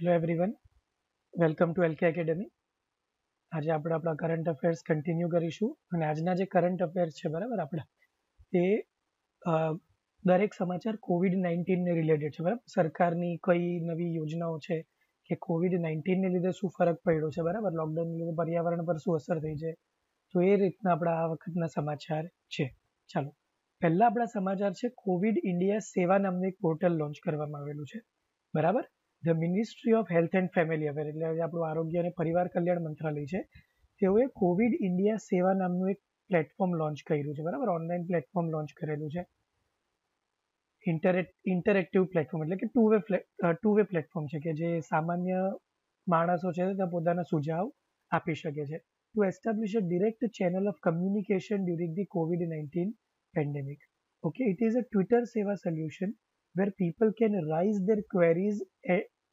Hello everyone welcome to LK academy આજે આપણે આપણા કરંટ અફેર્સ કન્ટિન્યુ કરીશું અને આજના જે કરંટ અફેર્સ છે, બરાબર? આપણા. એ દરેક સમાચાર કોવિડ નાઇન્ટીનને રિલેટેડ છે, બરાબર? સરકારની કઈ નવી યોજનાઓ છે કે કોવિડ નાઇન્ટીનને લીધે શું ફરક પડ્યો છે, બરાબર? લોકડાઉનને લીધે પર્યાવરણ પર શું અસર થઈ છે? તો એ રીતના આપણા આ વખતના સમાચાર છે. ચાલો. પહેલા આપણા સમાચાર છે કોવિડ ઇન્ડિયા સેવા નામનું એક પોર્ટલ લોન્ચ કરવામાં આવેલું છે. બરાબર? the ministry of health and family affair એટલે આપણું આરોગ્ય અને પરિવાર કલ્યાણ મંત્રાલય છે તેઓએ કોવિડ ઇન્ડિયા સેવા નામનું એક પ્લેટફોર્મ લોન્ચ કર્યું છે બરાબર ઓનલાઈન પ્લેટફોર્મ લોન્ચ કરેલું છે ઇન્ટરેક્ટિવ પ્લેટફોર્મ એટલે કે two way two way platform છે કે જે સામાન્ય માણસો છે તે પોતાના સુઝાવ આપી શકે છે to establish a direct channel of communication during the COVID nineteen pandemic okay it is a Twitter Seva solution where people can raise their queries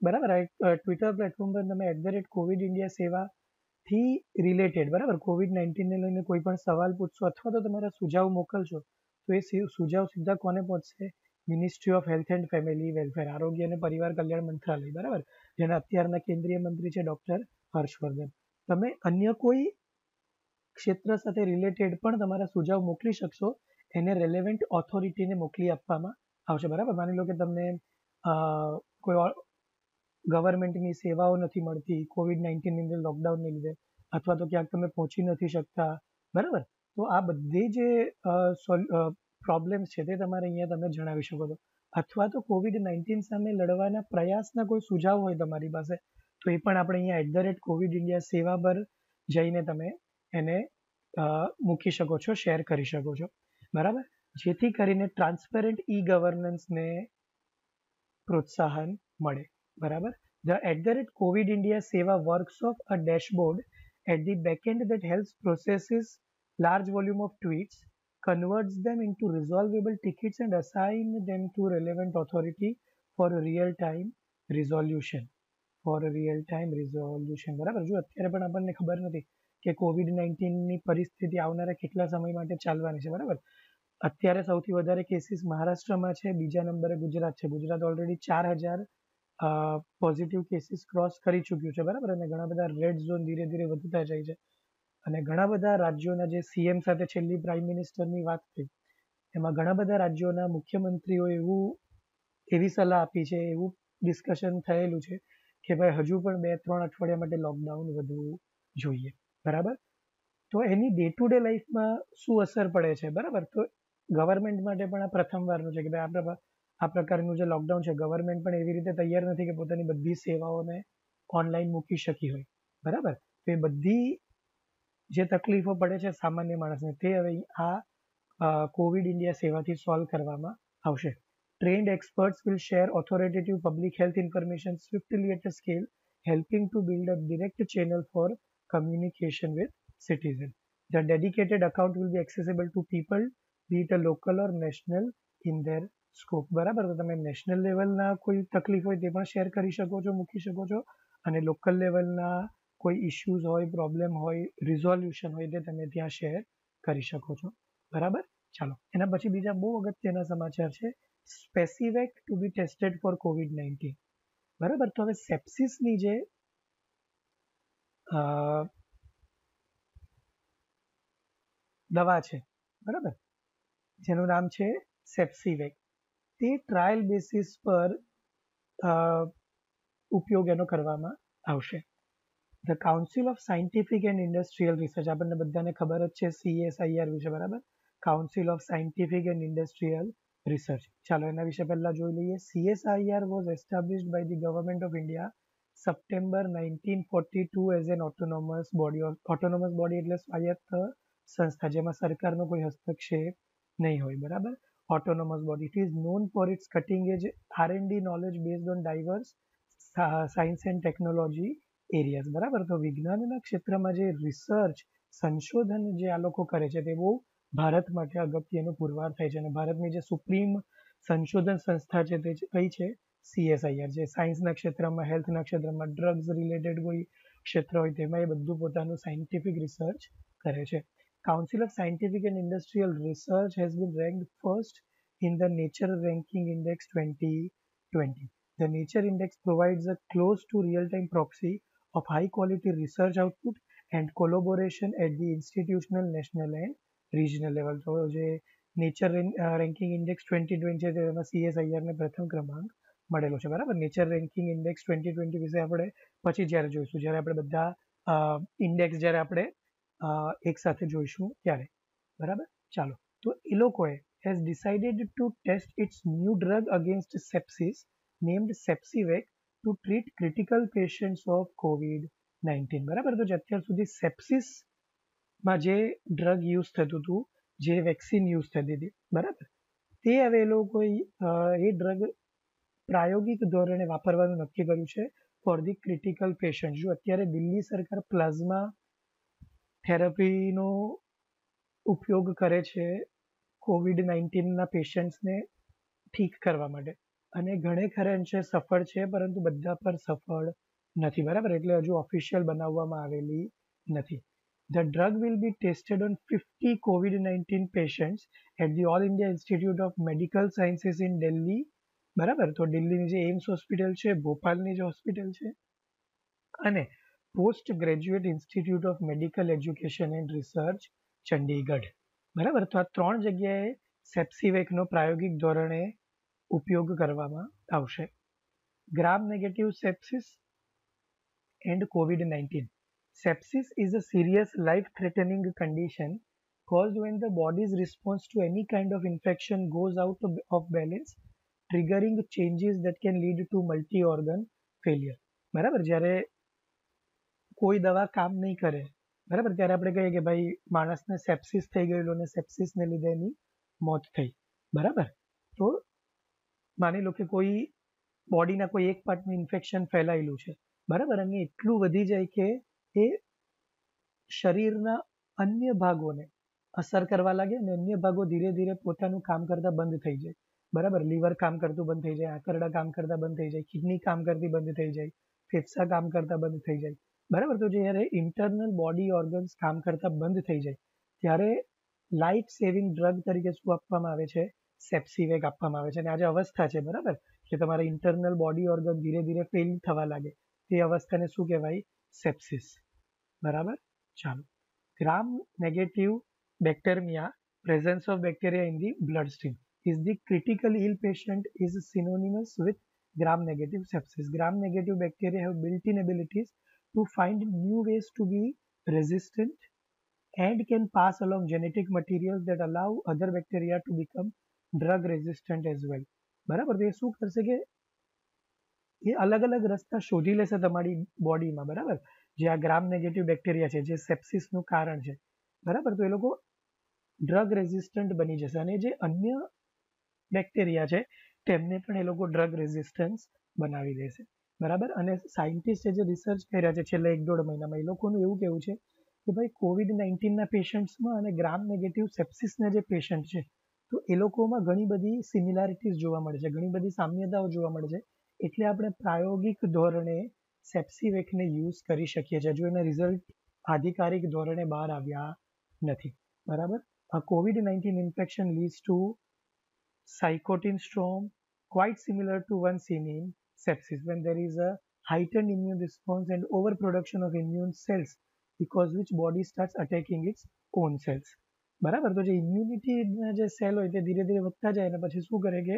બરાબર ટ્વિટર પ્લેટફોર્મ પર તમે at the rate COVID India સેવાથી related બરાબર Covid નાઇન્ટીનને લઈને કોઈ પણ સવાલ પૂછશો અથવા તો તમારા સુઝાવ મોકલશો તો એ સુઝાવ સીધા કોને પહોંચશે ministry of health and family welfare આરોગ્ય અને પરિવાર કલ્યાણ મંત્રાલય બરાબર જેના અત્યારના કેન્દ્રીય મંત્રી છે ડોક્ટર હર્ષવર્ધન તમે અન્ય કોઈ ક્ષેત્ર સાથે રિલેટેડ પણ તમારા સુઝાવ મોકલી શકશો એને રેલેવન્ટ ઓથોરિટીને મોકલી આપવામાં આવશે બરાબર માની લો કે તમને કોઈ ગવર્મેન્ટની સેવાઓ નથી મળતી કોવિડ નાઇન્ટીનની અંદર લોકડાઉનને લીધે અથવા તો ક્યાંક તમે પહોંચી નથી શકતા બરાબર તો આ બધી જે પ્રોબ્લેમ્સ છે તે તમારે અહીંયા તમે જણાવી શકો છો અથવા તો કોવિડ નાઇન્ટીન સામે લડવાના પ્રયાસના કોઈ સુઝાવ હોય તમારી પાસે તો એ પણ આપણે અહીંયા at the rate COVID India Seva પર જઈને તમે એને મૂકી શકો છો શેર કરી શકો છો બરાબર જેથી કરીને ટ્રાન્સપેરન્ટ ઈ ગવર્નન્સને પ્રોત્સાહન મળે બરાબર the at the rate COVID India Seva works of a dashboard at the backend that helps processes large volume of tweets, converts them into resolvable tickets and assign them to relevant authority for real-time resolution. For real time resolution બરાબર જો અત્યારે પણ આપણને ખબર નથી કે Covid નાઇન્ટીનની પરિસ્થિતિ આવનારા કેટલા સમય માટે ચાલવાની છે બરાબર અત્યારે સૌથી વધારે કેસીસ મહારાષ્ટ્રમાં છે બીજા નંબરે ગુજરાત છે ગુજરાત ઓલરેડી ચાર હજાર પોઝિટિવ કેસીસ ક્રોસ કરી ચૂક્યું છે બરાબર અને ઘણા બધા રેડ ઝોન ધીરે ધીરે વધતા જાય છે અને ઘણા બધા રાજ્યોના જે સીએમ સાથે છેલ્લી પ્રાઇમ મિનિસ્ટરની વાત થઈ એમાં ઘણા બધા રાજ્યોના મુખ્યમંત્રીઓ એવું એવી સલાહ આપી છે એવું ડિસ્કશન થયેલું છે કે ભાઈ હજુ પણ બે ત્રણ અઠવાડિયા માટે લોકડાઉન વધવું જોઈએ બરાબર તો એની ડે ટુ ડે લાઈફમાં શું અસર પડે છે બરાબર તો ગવર્મેન્ટ માટે પણ આ પ્રથમવારનું છે કે ભાઈ આપણે આ પ્રકારનું જે લોકડાઉન છે ગવર્મેન્ટ પણ એવી રીતે તૈયાર નથી કે પોતાની બધી સેવાઓને ઓનલાઈન મૂકી શકી હોય બરાબર તો એ બધી જે તકલીફો પડે છે સામાન્ય માણસને તે હવે આ કોવિડ ઇન્ડિયા સેવાથી સોલ્વ કરવામાં આવશે trained experts will share authoritative public health information swiftly at a scale helping to build a direct channel for communication with citizen. The dedicated account will be accessible to people, be it a local or national in their scope બરાબર તો તમે national લેવલના કોઈ તકલીફ હોય તે પણ share કરી શકો છો મૂકી શકો છો અને લોકલ લેવલના કોઈ ઇશ્યુઝ હોય પ્રોબ્લેમ હોય રિઝોલ્યુશન હોય તે તમે ત્યાં શેર કરી શકો છો બરાબર ચાલો એના પછી બીજા બહુ અગત્યના સમાચાર છે Sepsivac to be tested for COVID nineteen બરાબર તો હવે સેપ્સિસની જે દવા છે બરાબર જેનું નામ છે સેપ્સિવેક તે ટ્રાયલ બેસિસ પર ઉપયોગ એનો કરવામાં આવશે the council of scientific and industrial research આપણને બધાને ખબર જ છે સીએસઆઈઆર વિશે બરાબર council of scientific and industrial research ચાલો એના વિશે પહેલા જોઈ લઈએ CSIR was established by the government of India September nineteen forty two as an autonomous body autonomous body એટલે સ્વાયત્ત સંસ્થા જેમાં સરકારનો કોઈ હસ્તક્ષેપ નહીં હોય બરાબર autonomous body. It is known for its cutting edge R&D knowledge based on diverse science and technology areas. બરાબર તો વિજ્ઞાનના ક્ષેત્રમાં જે રિસર્ચ સંશોધન જે આ લોકો કરે છે તે બહુ ભારત માટે અગત્યનું પુરવાર થાય છે અને ભારતની જે સુપ્રીમ સંશોધન સંસ્થા છે તે કઈ છે સીએસઆઈઆર જે સાયન્સના ક્ષેત્રમાં હેલ્થના ક્ષેત્રમાં ડ્રગ્સ રિલેટેડ કોઈ ક્ષેત્ર હોય તેમાં એ બધું પોતાનું સાયન્ટિફિક રિસર્ચ કરે છે Council of Scientific and Industrial Research has been ranked first in the Nature Ranking Index 2020. The Nature Index provides a close to real-time proxy of high-quality research output and collaboration at the institutional, national and regional level. તો જે Nature ranking index twenty twenty છે તેમાં સીએસઆઈઆરને પ્રથમ ક્રમાંક મળેલો છે બરાબર Nature ranking index twenty twenty વિશે આપણે પછી જ્યારે જોઈશું જ્યારે આપણે બધા ઇન્ડેક્સ જ્યારે આપણે એક સાથે જોઈશું ત્યારે બરાબર ચાલો તો એ લોકોએ has decided to test its new drug against sepsis named Sepsivac to treat critical patients of COVID-19 બરાબર તો અત્યાર સુધી સેપ્સિસમાં જે ડ્રગ યુઝ થતું હતું જે વેક્સિન યુઝ થતી હતી બરાબર તે હવે એ લોકોએ એ ડ્રગ પ્રાયોગિક ધોરણે વાપરવાનું નક્કી કર્યું છે ફોર ધી ક્રિટિકલ પેશન્ટ જો અત્યારે દિલ્હી સરકાર પ્લાઝમા થેરપીનો ઉપયોગ કરે છે કોવિડ નાઇન્ટીનના પેશન્ટ્સને ઠીક કરવા માટે. અને ઘણે ખરે અંશે સફળ છે, પરંતુ બધા પર સફળ નથી, બરાબર? એટલે હજુ ઓફિશિયલ બનાવવામાં આવેલી નથી. The drug will be tested on 50 COVID-19 patients at the All India Institute of Medical Sciences in Delhi, બરાબર? તો દિલ્હીની જે એમ્સ હોસ્પિટલ છે, ભોપાલની જે હોસ્પિટલ છે, અને Post graduate institute of medical education and research Chandigarh બરાબર તો આ ત્રણ જગ્યાએ સેપ્સિવેકનો પ્રાયોગિક ધોરણે ઉપયોગ કરવામાં આવશે gram negative sepsis and COVID nineteen Sepsis is a serious life-threatening condition caused when the body's response to any kind of infection goes out of, of balance, triggering changes that can lead to multi-organ failure. બરાબર જ્યારે કોઈ દવા કામ નહીં કરે બરાબર ત્યારે આપણે કહીએ કે ભાઈ માણસને સેપ્સિસ થઈ ગયેલું અને સેપ્સિસને લીધે એની મોત થઈ બરાબર તો માની લો કે કોઈ બોડીના કોઈ એક પાર્ટનું ઇન્ફેક્શન ફેલાયેલું છે બરાબર અને એટલું વધી જાય કે એ શરીરના અન્ય ભાગોને અસર કરવા લાગે અને અન્ય ભાગો ધીરે ધીરે પોતાનું કામ કરતા બંધ થઈ જાય બરાબર લીવર કામ કરતું બંધ થઈ જાય આંકરડા કામ કરતા બંધ થઈ જાય કિડની કામ કરતી બંધ થઈ જાય ફેફસા કામ કરતા બંધ થઈ જાય બરાબર તો જ્યારે ઇન્ટરનલ બોડી ઓર્ગન્સ કામ કરતા બંધ થઈ જાય ત્યારે લાઈફ સેવિંગ ડ્રગ તરીકે શું આપવામાં આવે છે સેપ્સિવેક આપવામાં આવે છે અને આજે અવસ્થા છે બરાબર કે તમારા ઇન્ટરનલ બોડી ઓર્ગન ધીરે ધીરે ફેલ થવા લાગે તે અવસ્થાને શું કહેવાય સેપ્સિસ બરાબર ચાલો gram negative bacteria presence of bacteria in the bloodstream is the critically ill patient is synonymous with gram negative sepsis gram negative bacteria have built-in abilities to find new ways to be resistant and can pass along genetic materials that allow other bacteria to become drug resistant as well બરાબર તો એ શું કરશે કે એ અલગ અલગ રસ્તા શોધી લેશે તમારી બોડીમાં બરાબર જે આ ગ્રામ નેગેટિવ બેક્ટેરિયા છે જે સેપ્સિસનું કારણ છે બરાબર તો એ લોકો ડ્રગ રેઝિસ્ટન્ટ બની જશે અને જે અન્ય બેક્ટેરિયા છે તેમને પણ એ લોકો ડ્રગ રેઝિસ્ટન્સ બનાવી દેશે બરાબર અને સાયન્ટિસ્ટે જે રિસર્ચ કર્યા છે છેલ્લા એક દોઢ મહિનામાં એ લોકોનું એવું કેવું છે કે ભાઈ કોવિડ નાઇન્ટીનના પેશન્ટ્સમાં અને ગ્રામ નેગેટિવ સેપ્સિસના જે પેશન્ટ છે તો એ લોકોમાં ઘણી બધી સિમિલારિટીઝ જોવા મળે છે ઘણી બધી સામ્યતાઓ જોવા મળે છે એટલે આપણે પ્રાયોગિક ધોરણે સેપ્સિવેકને યુઝ કરી શકીએ છીએ જો એના રિઝલ્ટ આધિકારિક ધોરણે બહાર આવ્યા નથી બરાબર a COVID-19 infection leads to cytokine storm quite similar to one seen in sepsis when there is a heightened immune response and overproduction of immune cells because which body starts attacking its own cells. બરાબર? તો જે ઇમ્યુનિટીના જે cell હોય તે ધીરે ધીરે વધતા જાય અને પછી શું કરે કે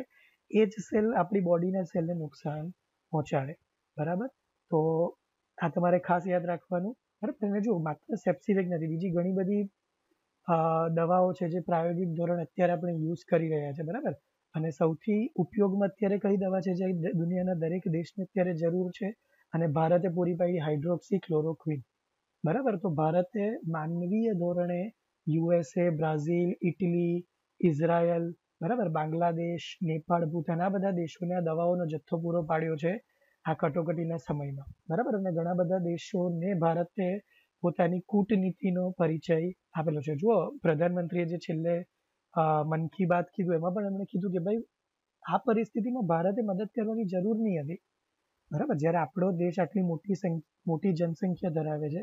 એ જ સેલ આપણી બોડીના સેલને નુકસાન પહોંચાડે. બરાબર? તો આ તમારે ખાસ યાદ રાખવાનું. બરાબર? તમે જો માત્ર સેપ્સિવેક નથી, બીજી ઘણી બધી દવાઓ છે જે પ્રાયોગિક ધોરણ અત્યારે આપણે યુઝ કરી રહ્યા છે. બરાબર? અને સૌથી ઉપયોગમાં અત્યારે કઈ દવા છે જે દુનિયાના દરેક દેશને અત્યારે જરૂર છે? અને ભારતે પૂરી પાડી હાઇડ્રોક્સી ક્લોરોક્વિન બરાબર? તો ભારતે માનવીય ધોરણે યુએસએ, બ્રાઝિલ, ઇટલી, ઇઝરાયલ, બરાબર? બાંગ્લાદેશ, નેપાળ, ભૂતાન, આ બધા દેશોને આ દવાઓનો જથ્થો પૂરો પાડ્યો છે આ કટોકટીના સમયમાં. બરાબર? અને ઘણા બધા દેશોને ભારતે પોતાની કૂટનીતિનો પરિચય આપેલો છે. જુઓ, પ્રધાનમંત્રીએ જે છેલ્લે મન કી બાત કીધું એમાં પણ એમણે કીધું કે ભાઈ આ પરિસ્થિતિમાં ભારતે મદદ કરવાની જરૂર નહીં હતી બરાબર જ્યારે આપણો દેશ આટલી મોટી મોટી જનસંખ્યા ધરાવે છે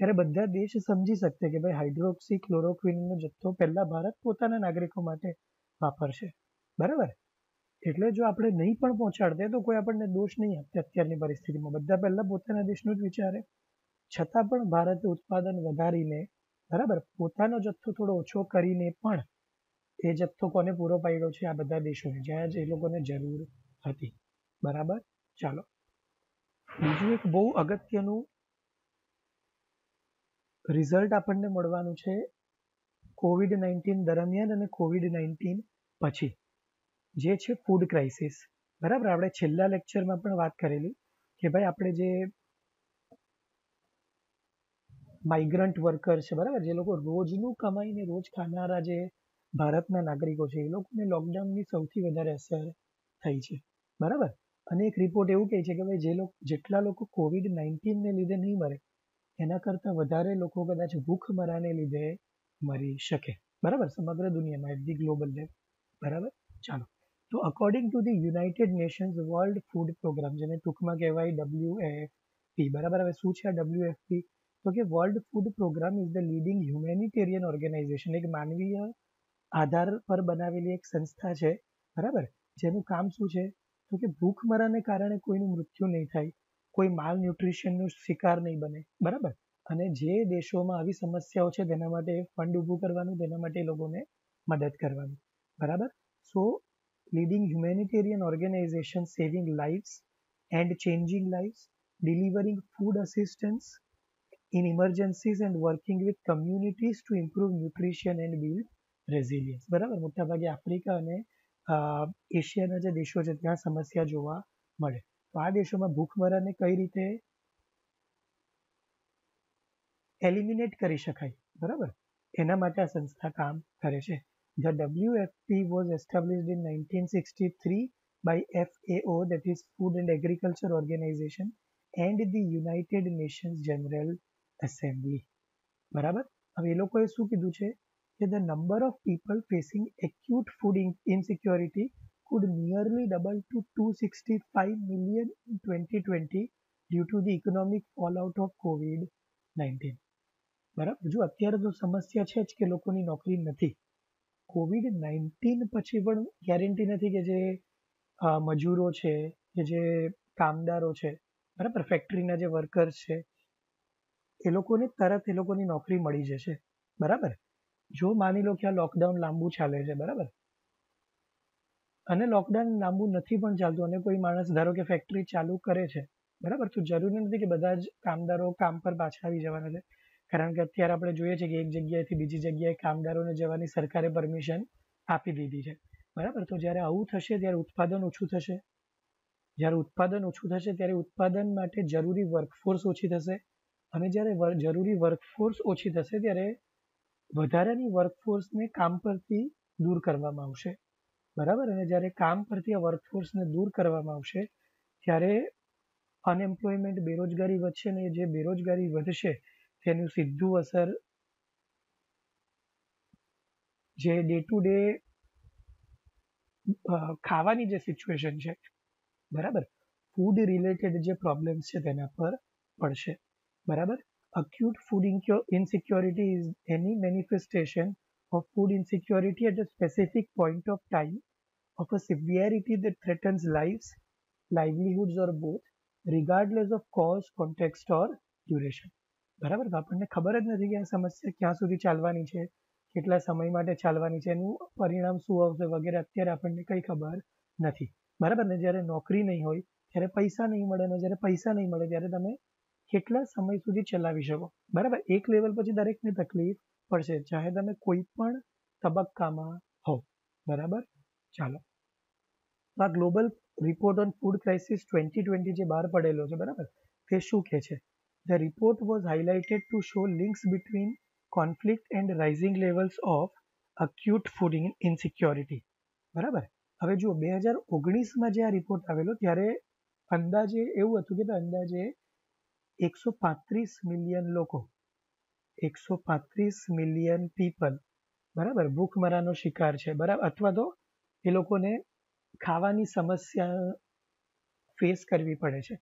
ત્યારે બધા દેશ સમજી શકશે કે ભાઈ હાઇડ્રોક્સી ક્લોરોક્વિનનો જથ્થો પહેલા ભારત પોતાના નાગરિકો માટે વાપરશે બરાબર એટલે જો આપણે નહીં પણ પહોંચાડતે તો કોઈ આપણને દોષ નહીં આપે અત્યારની પરિસ્થિતિમાં બધા પહેલાં પોતાના દેશનું જ વિચારે છતાં પણ ભારતે ઉત્પાદન વધારીને બરાબર પોતાનો જથ્થો થોડો ઓછો કરીને પણ એ જથ્થો કોને પૂરો પાડ્યો છે આ બધા દેશોને જ્યાં જ એ લોકોને જરૂર હતી બરાબર ચાલો બીજું એક બહુ અગત્યનું રિઝલ્ટ આપણને મળવાનું છે કોવિડ નાઇન્ટીન દરમિયાન અને કોવિડ નાઇન્ટીન પછી જે છે ફૂડ ક્રાઇસિસ બરાબર આપણે છેલ્લા લેક્ચરમાં પણ વાત કરેલી કે ભાઈ આપણે જે માઇગ્રન્ટ વર્કર છે બરાબર જે લોકો રોજનું કમાઈને રોજ ખાનારા જે ભારતના નાગરિકો છે એ લોકોને લોકડાઉનની સૌથી વધારે અસર થઈ છે બરાબર અને એક રિપોર્ટ એવું કહે છે કે ભાઈ જે લોકો જેટલા લોકો કોવિડ નાઇન્ટીનને લીધે નહીં મરે એના કરતાં વધારે લોકો કદાચ ભૂખમરાને લીધે મરી શકે બરાબર સમગ્ર દુનિયામાં એટ ધી ગ્લોબલ લેવલ બરાબર ચાલો તો according to the United Nations World Food Programme જેને ટૂંકમાં કહેવાય ડબલ્યુ એફપી બરાબર હવે શું છે આ ડબલ્યુ એફપી તો કે World Food Programme is the leading humanitarian organisation એક માનવીય આધાર પર બનાવેલી એક સંસ્થા છે બરાબર જેનું કામ શું છે તો કે ભૂખમરાને કારણે કોઈનું મૃત્યુ નહીં થાય કોઈ માલ ન્યુટ્રિશનનો શિકાર નહીં બને બરાબર અને જે દેશોમાં આવી સમસ્યાઓ છે તેના માટે ફંડ ઊભું કરવાનું તેના માટે લોકોને મદદ કરવાની બરાબર so leading humanitarian organisation saving lives and changing lives delivering food assistance in emergencies and working with communities to improve nutrition and build resilience બરાબર મોટાભાગે આફ્રિકા અને એશિયાના જે દેશો છે ત્યાં સમસ્યા જોવા મળે તો આ દેશોમાં ભૂખમરાને કઈ રીતે એલિમિનેટ કરી શકાય બરાબર એના માટે આ સંસ્થા કામ કરે છે The WFP was established in 1963 by FAO, that is Food and Agriculture Organization, and the United Nations General assembly બરાબર હવે એ લોકોએ શું કીધું છે કે the number of people facing acute food insecurity could nearly double to 265 million in 2020 due to the economic fallout of COVID-19. બરાબર? જો અત્યારે તો સમસ્યા છે જ કે લોકોની નોકરી નથી. કોવિડ નાઇન્ટીન પછી પણ ગેરંટી નથી કે જે મજૂરો છે, કે જે કામદારો છે, બરાબર? ફેક્ટરીના જે વર્કર્સ છે, એ લોકોને તરત એ લોકોની નોકરી મળી જશે. બરાબર? જો માની લો કે આ લોકડાઉન લાંબુ ચાલે છે બરાબર અને લોકડાઉન લાંબુ નથી પણ ચાલતું અને કોઈ માણસ ધારો કે ફેક્ટરી ચાલુ કરે છે બરાબર તો જરૂરી નથી કે બધા જ કામદારો કામ પર પાછા આવી જવાના છે કારણ કે અત્યારે આપણે જોઈએ છીએ કે એક જગ્યાએથી બીજી જગ્યાએ કામદારોને જવાની સરકારે પરમિશન આપી દીધી છે બરાબર તો જ્યારે આવું થશે ત્યારે ઉત્પાદન ઓછું થશે જ્યારે ઉત્પાદન ઓછું થશે ત્યારે ઉત્પાદન માટે જરૂરી વર્કફોર્સ ઓછી થશે અને જ્યારે જરૂરી વર્કફોર્સ ઓછી થશે ત્યારે વધારાની વર્કફોર્સને કામ પરથી દૂર કરવામાં આવશે બરાબર અને જ્યારે કામ પરથી આ વર્કફોર્સને દૂર કરવામાં આવશે ત્યારે અનએમ્પ્લોયમેન્ટ બેરોજગારી વધશે ને જે બેરોજગારી વધશે તેનું સીધું અસર જે ડે ટુ ડે ખાવાની જે સિચ્યુએશન છે બરાબર ફૂડ રિલેટેડ જે પ્રોબ્લેમ્સ છે તેના પર પડશે બરાબર acute food insecurity is any manifestation of food insecurity at a specific point of time of a severity that threatens lives, livelihoods or both, regardless of cause, context or duration. બરાબર તો આપણને ખબર જ નથી કે આ સમસ્યા ક્યાં સુધી ચાલવાની છે કેટલા સમય માટે ચાલવાની છે એનું પરિણામ શું આવશે વગેરે અત્યારે આપણને કંઈ ખબર નથી બરાબર ને જ્યારે નોકરી નહીં હોય ત્યારે પૈસા નહીં મળે ને જ્યારે પૈસા નહીં મળે ત્યારે તમે કેટલા સમય સુધી ચલાવી શકો બરાબર એક લેવલ પછી દરેકને તકલીફ પડશે ચાહે તમે કોઈ પણ તબક્કામાં હો બરાબર ચાલો આ global report on food crisis twenty twenty જે બહાર પડેલો છે બરાબર તે શું કહે છે the report was highlighted to show links between conflict and rising levels of acute food insecurity બરાબર હવે જુઓ બે હજાર ઓગણીસમાં જે આ રિપોર્ટ આવેલો ત્યારે અંદાજે એવું હતું કે અંદાજે એકસો પાંત્રીસ મિલિયન લોકો એકસો પાંત્રીસ મિલિયન પીપલ બરાબર ભૂખમરાનો શિકાર છે બરાબર અથવા તો એ લોકોને ખાવાની સમસ્યા ફેસ કરવી પડે છે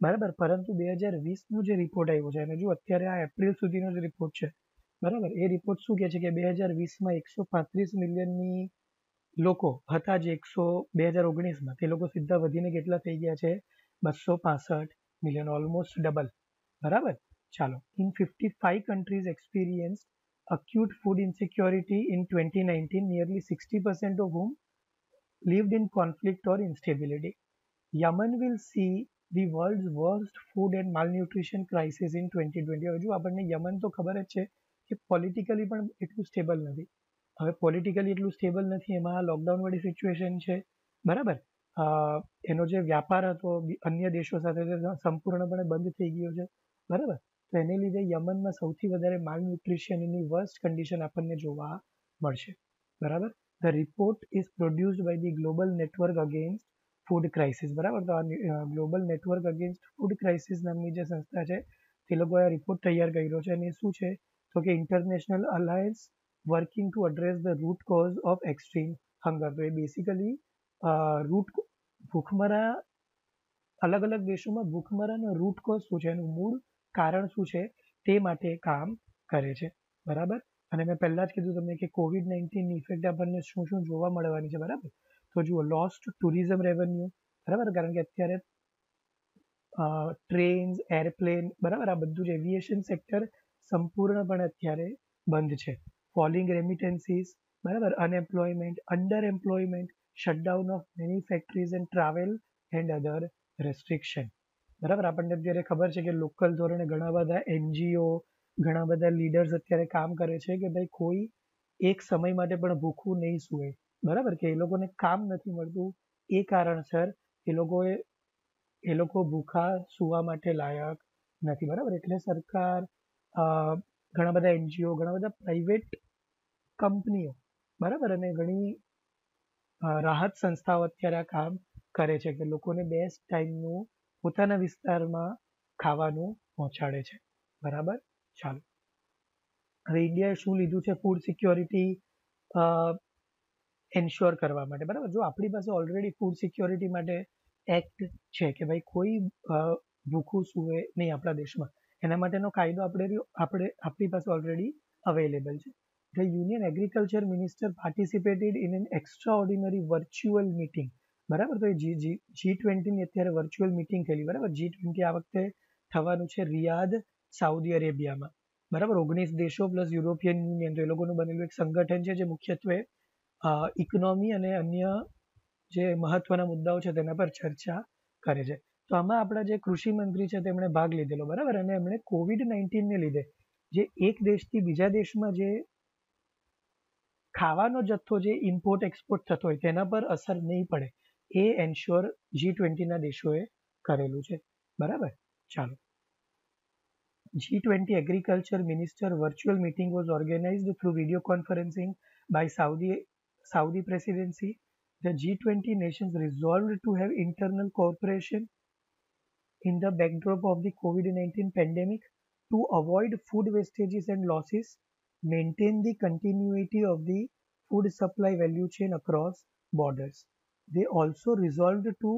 બરાબર પરંતુ બે હજાર વીસનો જે રિપોર્ટ આવ્યો છે અને જો અત્યારે આ એપ્રિલ સુધીનો જે રિપોર્ટ છે બરાબર એ રિપોર્ટ શું કહે છે કે બે હજાર વીસમાં એકસો પાંત્રીસ મિલિયનની લોકો હતા જે એકસો બે હજાર ઓગણીસમાં તે લોકો સીધા વધીને કેટલા થઈ ગયા છે બસો પાસઠ મિલિયન ઓલમોસ્ટ ડબલ બરાબર ચાલો in fifty five countries experience acute food insecurity in 2019 nearly 60% of whom lived in conflict or instability yemen will see the world's worst food and malnutrition crisis in 2020 હજુ આપણને Yemen તો ખબર જ છે કે politically પણ એટલું સ્ટેબલ નથી હવે પોલિટિકલી એટલું સ્ટેબલ નથી એમાં લોકડાઉન વાળી સિચ્યુએશન છે બરાબર એનો જે વ્યાપાર હતો અન્ય દેશો સાથે સંપૂર્ણપણે બંધ થઈ ગયો છે બરાબર તો એને લીધે યમનમાં સૌથી વધારે માલ ન્યુટ્રિશનની વર્સ્ટ કન્ડિશન આપણને જોવા મળશે બરાબર the report is produced by the global network against food crisis બરાબર તો આ global network against food crisis નામની જે સંસ્થા છે તે લોકોએ આ રિપોર્ટ તૈયાર કર્યો છે અને એ શું છે તો કે international alliance working to address the root cause of extreme hunger તો એ બેસિકલી રૂટ ભૂખમરા અલગ અલગ દેશોમાં ભૂખમરાનો રૂટ કોઝ શું છે એનું મૂળ કારણ શું છે તે માટે કામ કરે છે બરાબર અને મેં પહેલાં જ કીધું તમને કે કોવિડ નાઇન્ટીનની ઇફેક્ટ આપણને શું શું જોવા મળવાની છે બરાબર તો જુઓ લોસ્ટ ટુરિઝમ રેવન્યુ બરાબર કારણ કે અત્યારે ટ્રેન્સ એરપ્લેન બરાબર આ બધું જ એવિએશન સેક્ટર સંપૂર્ણપણે અત્યારે બંધ છે ફોલિંગ રેમિટેન્સીસ બરાબર unemployment under employment shutdown of many factories and travel and other restriction બરાબર આપણને અત્યારે ખબર છે કે લોકલ ધોરણે ઘણા બધા એનજીઓ ઘણા બધા લીડર્સ અત્યારે કામ કરે છે કે ભાઈ કોઈ એક સમય માટે પણ ભૂખું નહીં સૂવે બરાબર કે એ લોકોને કામ નથી મળતું એ કારણસર એ લોકોએ એ લોકો ભૂખા સૂવા માટે લાયક નથી બરાબર એટલે સરકાર ઘણા બધા એનજીઓ ઘણા બધા પ્રાઇવેટ કંપનીઓ બરાબર અને ઘણી રાહત સંસ્થાઓ અત્યારે આ કામ કરે છે કે લોકોને બેસ્ટ ટાઈમનું પોતાના વિસ્તારમાં ખાવાનું પહોંચાડે છે. બરાબર? ચાલો. હવે ઇન્ડિયાએ શું લીધું છે? ફૂડ સિક્યોરિટી એન્શ્યોર કરવા માટે. બરાબર? જો આપણી પાસે ઓલરેડી ફૂડ સિક્યોરિટી માટે એક્ટ છે કે ભાઈ કોઈ ભૂખું સૂવે નહીં આપણા દેશમાં, એના માટેનો કાયદો આપણે આપણે, આપણી પાસે ઓલરેડી અવેલેબલ છે. The union agriculture minister participated in an extraordinary virtual meeting બરાબર તો એ જી જી જી ટ્વેન્ટીની અત્યારે વર્ચ્યુઅલ મિટિંગ થયેલી બરાબર જી ટ્વેન્ટી આ વખતે થવાનું છે રિયાદ સાઉદી અરેબિયામાં બરાબર ઓગણીસ દેશો પ્લસ યુરોપિયન યુનિયન તો એ લોકોનું બનેલું એક સંગઠન છે જે મુખ્યત્વે ઇકોનોમી અને અન્ય જે મહત્વના મુદ્દાઓ છે તેના પર ચર્ચા કરે છે તો આમાં આપણા જે કૃષિ મંત્રી છે તેમણે ભાગ લીધેલો બરાબર અને એમણે કોવિડ નાઇન્ટીનને લીધે જે એક દેશથી બીજા દેશમાં જે ખાવાનો જથ્થો જે ઇમ્પોર્ટ એક્સપોર્ટ થતો હોય તેના પર અસર નહીં પડે એ એન્શ્યોર જી ટ્વેન્ટીના દેશોએ કરેલું છે બરાબર ચાલો G twenty agriculture minister virtual meeting was organised through video conferencing by Saudi Saudi presidency the G20 nations resolved to have internal cooperation in the backdrop of the COVID 19 pandemic to avoid food wastages and losses, maintain the continuity of the food supply value chain across borders. They also resolved to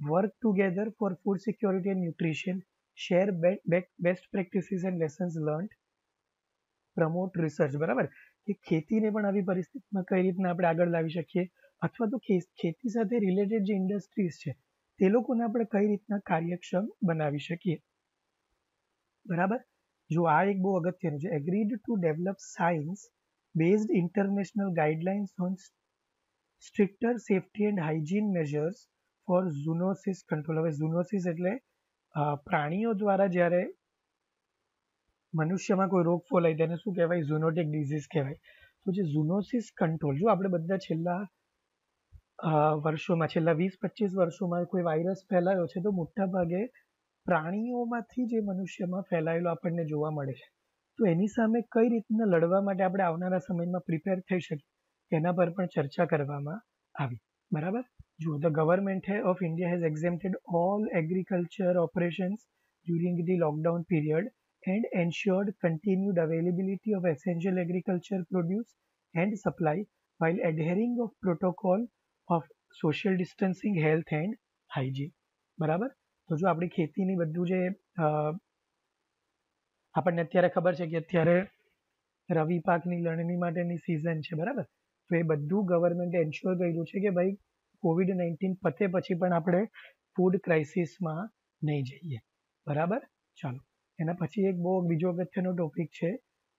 work together for food security and nutrition, share be- be- best practices and lessons learned, promote research. બરાબર કે ખેતીને પણ આવી પરિસ્થિતિમાં કઈ રીતના આપણે આગળ લાવી શકીએ અથવા તો ખેતી સાથે રિલેટેડ જે ઇન્ડસ્ટ્રીઝ છે તે લોકોને આપણે કઈ રીતના કાર્યક્ષમ બનાવી શકીએ બરાબર જો આ એક બહુ અગત્યનું છે agreed to develop science based international guidelines on stricter safety and hygiene measures for zoonosis control હવે ઝુનોસિસ એટલે પ્રાણીઓ દ્વારા જ્યારે મનુષ્યમાં કોઈ રોગ ફોલાય તેને શું કહેવાય ઝુનોટિક ડિઝીઝ કહેવાય તો જે ઝુનોસિસ કંટ્રોલ જો આપણે બધા છેલ્લા વર્ષોમાં છેલ્લા વીસ પચીસ વર્ષોમાં કોઈ વાયરસ ફેલાયો છે તો મોટા ભાગે પ્રાણીઓમાંથી જે મનુષ્યમાં ફેલાયેલો આપણને જોવા મળે છે તો એની સામે કઈ રીતના લડવા માટે આપણે આવનારા સમયમાં પ્રિપેર થઈ શકીએ એના પર પણ ચર્ચા કરવામાં આવી બરાબર જુઓ the government of India has exempted all agriculture operations during the lockdown period and ensured continued availability of essential agriculture produce and supply while adhering of protocol of social distancing health and hygiene બરાબર તો જો આપણી ખેતીની બધું જે આપણને અત્યારે ખબર છે કે અત્યારે રવિ પાકની લણણી માટેની સિઝન છે બરાબર તો એ બધું ગવર્મેન્ટે એન્શ્યોર કર્યું છે કે ભાઈ કોવિડ નાઇન્ટીન પતે પછી પણ આપણે ફૂડ ક્રાઇસિસમાં નહીં જઈએ બરાબર ચાલો એના પછી એક બહુ બીજો અગત્યનો ટોપિક છે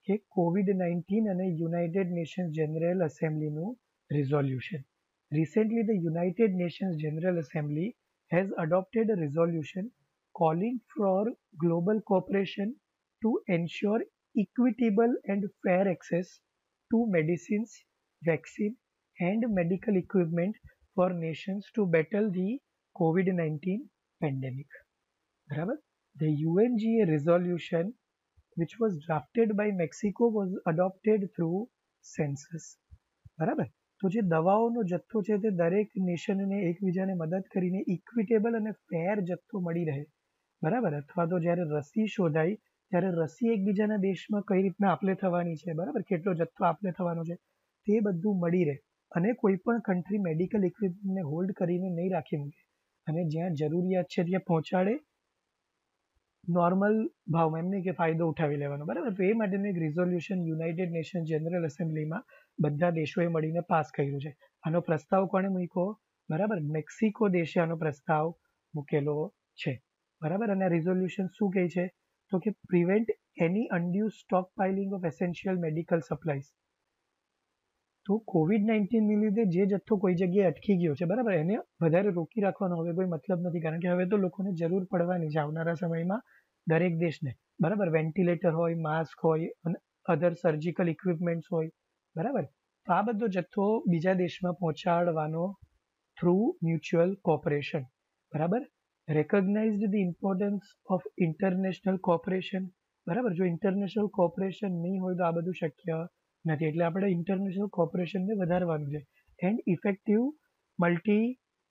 કે કોવિડ નાઇન્ટીન અને United Nations General એસેમ્બલીનું resolution recently the United Nations General Assembly has adopted a resolution calling for global cooperation to ensure equitable and fair access to medicines, vaccine, and medical equipment for nations to battle the COVID 19 pandemic. Barabar? The UNGA resolution, which was drafted by Mexico, was adopted through census. બરાબર તો જે દવાઓનો જથ્થો છે તે દરેક નેશનને એકબીજાને મદદ કરીને ઇક્વિટેબલ અને ફેર જથ્થો મળી રહે બરાબર અથવા તો જ્યારે રસી શોધાઈ ત્યારે રસી એકબીજાના દેશમાં કઈ રીતના આપલે થવાની છે બરાબર કેટલો જથ્થો આપલે થવાનો છે તે બધું મળી રહે અને કોઈ પણ કન્ટ્રી મેડિકલ ઇક્વિપમેન્ટને હોલ્ડ કરીને નહીં રાખી મૂકે અને જ્યાં જરૂરિયાત છે ત્યાં પહોંચાડે નોર્મલ ભાવમાં એમ નહીં કે ફાયદો ઉઠાવી લેવાનો બરાબર તો એ માટેનું એક રિઝોલ્યુશન યુનાઇટેડ નેશન જનરલ એસેમ્બલીમાં બધા દેશોએ મળીને પાસ કર્યું છે આનો પ્રસ્તાવ કોણે મૂક્યો બરાબર મેક્સિકો દેશે આનો પ્રસ્તાવ મૂકેલો છે બરાબર અને આ રિઝોલ્યુશન શું કહે છે તો કે prevent any undue stock piling of essential medical supplies તો કોવિડ નાઇન્ટીનની લીધે જે જથ્થો કોઈ જગ્યાએ અટકી ગયો છે બરાબર એને વધારે રોકી રાખવાનો હવે કોઈ મતલબ નથી કારણ કે હવે તો લોકોને જરૂર પડવાની છે આવનારા સમયમાં દરેક દેશને બરાબર વેન્ટિલેટર હોય માસ્ક હોય અને અધર સર્જિકલ ઇક્વિપમેન્ટ્સ હોય બરાબર તો આ બધો જથ્થો બીજા દેશમાં પહોંચાડવાનો થ્રુ મ્યુચ્યુઅલ કોઓપરેશન બરાબર recognised the importance of international cooperation બરાબર જો ઇન્ટરનેશનલ કોઓપરેશન નહીં હોય તો આ બધું શક્ય નથી એટલે આપણે ઇન્ટરનેશનલ કોઓપરેશનને વધારવાનું છે એન્ડ ઇફેક્ટિવ મલ્ટી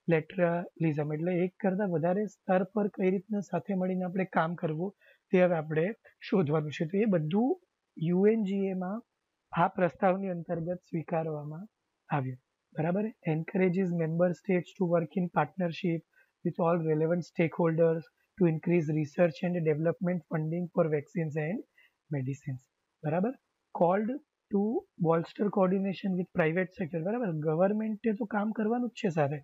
લેટરલિઝમ એટલે એક કરતાં વધારે સ્તર પર કઈ રીતના સાથે મળીને આપણે કામ કરવું તે હવે આપણે શોધવાનું છે તો એ બધું યુએનજીએમાં આ પ્રસ્તાવની અંતર્ગત સ્વીકારવામાં આવ્યું બરાબર encourages member states to work in partnership with all relevant stakeholders to increase research and development funding for vaccines and medicines. બરાબર cold to bolster coordination with private sector બરાબર ગવર્મેન્ટે તો કામ કરવાનું જ છે સાથે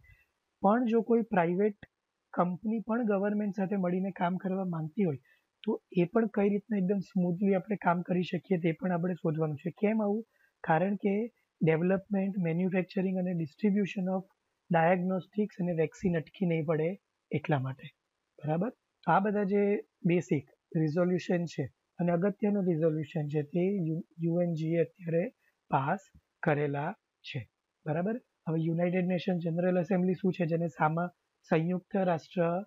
પણ જો કોઈ પ્રાઇવેટ કંપની પણ ગવર્મેન્ટ સાથે મળીને કામ કરવા માંગતી હોય તો એ પણ કઈ રીતના એકદમ સ્મૂથલી આપણે કામ કરી શકીએ તે પણ આપણે શોધવાનું છે કેમ આવું કારણ કે ડેવલપમેન્ટ મેન્યુફેક્ચરિંગ અને ડિસ્ટ્રીબ્યુશન ઓફ ડાયગ્નોસ્ટિક્સ અને વેક્સિન અટકી નહીં પડે એટલા માટે બરાબર આ બધા જે બેસિક રિઝોલ્યુશન છે અને અગત્યનું રિઝોલ્યુશન છે તે યુએનજીએ અત્યારે પાસ કરેલા છે. બરાબર? હવે યુનાઇટેડ નેશન જનરલ એસેમ્બલી શું છે? જેને સામા સંયુક્ત રાષ્ટ્ર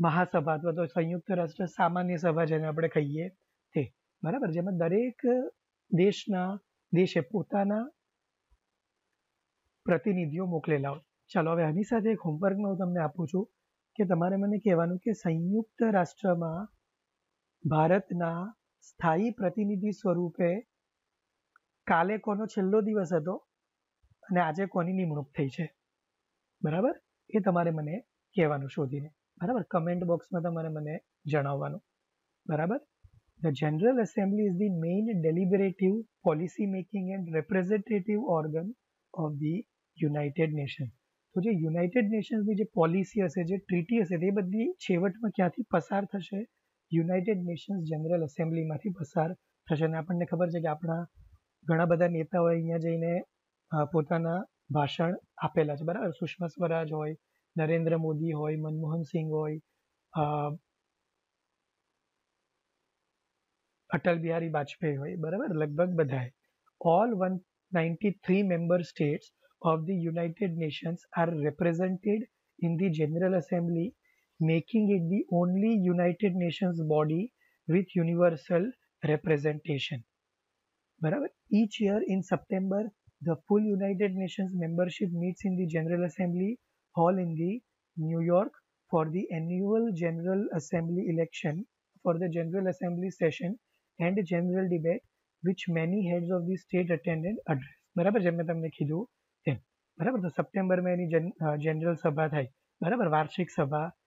મહાસભા અથવા તો સંયુક્ત રાષ્ટ્ર સામાન્ય સભા જેને આપણે કહીએ તે. બરાબર? જેમાં દરેક દેશના, દેશે પોતાના પ્રતિનિધિઓ મોકલેલા હોય. ચાલો હવે આની સાથે એક હોમવર્કનો હું તમને આપું છું કે તમારે મને કહેવાનું કે સંયુક્ત રાષ્ટ્રમાં ભારતના સ્થાયી પ્રતિનિધિ સ્વરૂપે કાલે કોનો છેલ્લો દિવસ હતો અને આજે કોની નિમણૂક થઈ છે બરાબર એ તમારે મને કહેવાનું શોધીને બરાબર કમેન્ટ બોક્સમાં તમારે મને જણાવવાનું બરાબર the General Assembly is the main deliberative policy making and representative organ of the United Nation તો જે યુનાઇટેડ નેશન્સની જે પોલિસી હશે જે ટ્રીટી હશે તે બધી છેવટમાં ક્યાંથી પસાર થશે યુનાઇટેડ નેશન્સ જનરલ એસેમ્બલીમાંથી પસાર થશે અને આપણને ખબર છે કે આપણા ઘણા બધા નેતાઓએ અહીંયા જઈને પોતાના ભાષણ આપેલા છે બરાબર સુષ્મા સ્વરાજ હોય નરેન્દ્ર મોદી હોય મનમોહન સિંહ હોય અટલ બિહારી વાજપેયી હોય બરાબર લગભગ બધાએ all one ninety three member states of the United Nations are represented in the General Assembly, making it the only United Nations body with universal representation. Barabar? Each year in September, the full United Nations membership meets in the General Assembly hall in the New York for the annual General Assembly election for the General Assembly session and general debate which many heads of the state attended address. બરાબર જેમ મેં તમને કીધું તેમ બરાબર તો સપ્ટેમ્બરમાં એની general સભા થાય બરાબર વાર્ષિક સભા થાય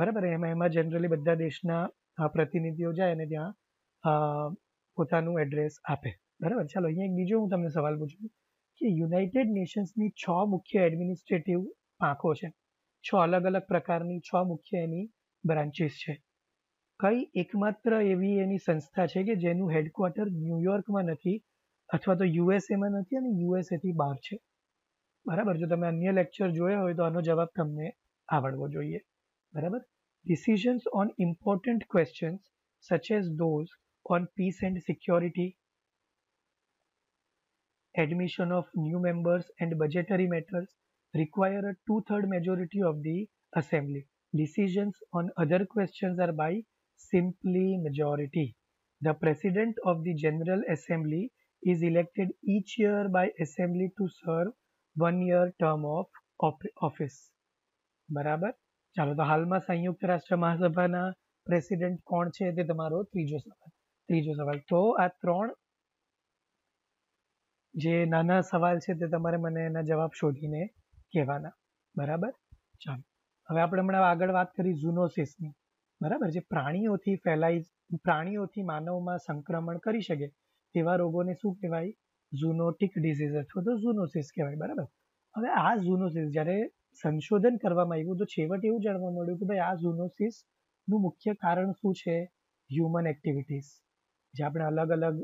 બરાબર એમાં એમાં જનરલી બધા દેશના પ્રતિનિધિઓ જાય અને ત્યાં પોતાનું એડ્રેસ આપે બરાબર ચાલો અહીંયા એક બીજો હું તમને સવાલ પૂછું કે યુનાઇટેડ નેશન્સની છ મુખ્ય એડમિનિસ્ટ્રેટિવ પાંખો છે છ અલગ અલગ પ્રકારની છ મુખ્ય એની બ્રાન્ચીસ છે કઈ એકમાત્ર એવી એની સંસ્થા છે કે જેનું હેડક્વાર્ટર ન્યુયોર્કમાં નથી અથવા તો યુએસએમાં નથી અને યુએસએથી બહાર છે બરાબર જો તમે અન્ય લેક્ચર જોયા હોય તો આનો જવાબ તમને આવડવો જોઈએ બરાબર decisions on important questions such as those on peace and security admission of new members and budgetary matters require a two-third majority of the assembly decisions on other questions are by simply majority the president of the general assembly is elected each year by assembly to serve one year term of office બરાબર ચાલો તો હાલમાં સંયુક્ત રાષ્ટ્ર મહાસભાના president કોણ છે તે તમારો ત્રીજો સવાલ. ત્રીજો સવાલ. તો આ ત્રણ જે નાના સવાલ છે તે તમારે મને એના જવાબ શોધીને કહેવાના. બરાબર? ચાલો. હવે આપણે હમણાં આગળ વાત કરી ઝુનોસિસની. બરાબર? જે પ્રાણીઓથી ફેલાઈ પ્રાણીઓથી માનવમાં સંક્રમણ કરી શકે તેવા રોગોને શું કહેવાય? ઝુનોટિક ડિઝીઝ અથવા તો ઝુનોસિસ કહેવાય. બરાબર? હવે આ ઝુનોસિસ જ્યારે સંશોધન કરવામાં આવ્યું તો છેવટે એવું જાણવા મળ્યું કે ભાઈ આ ઝુનોસિસનું મુખ્ય કારણ શું છે હ્યુમન એક્ટિવિટીઝ જે આપણે અલગ અલગ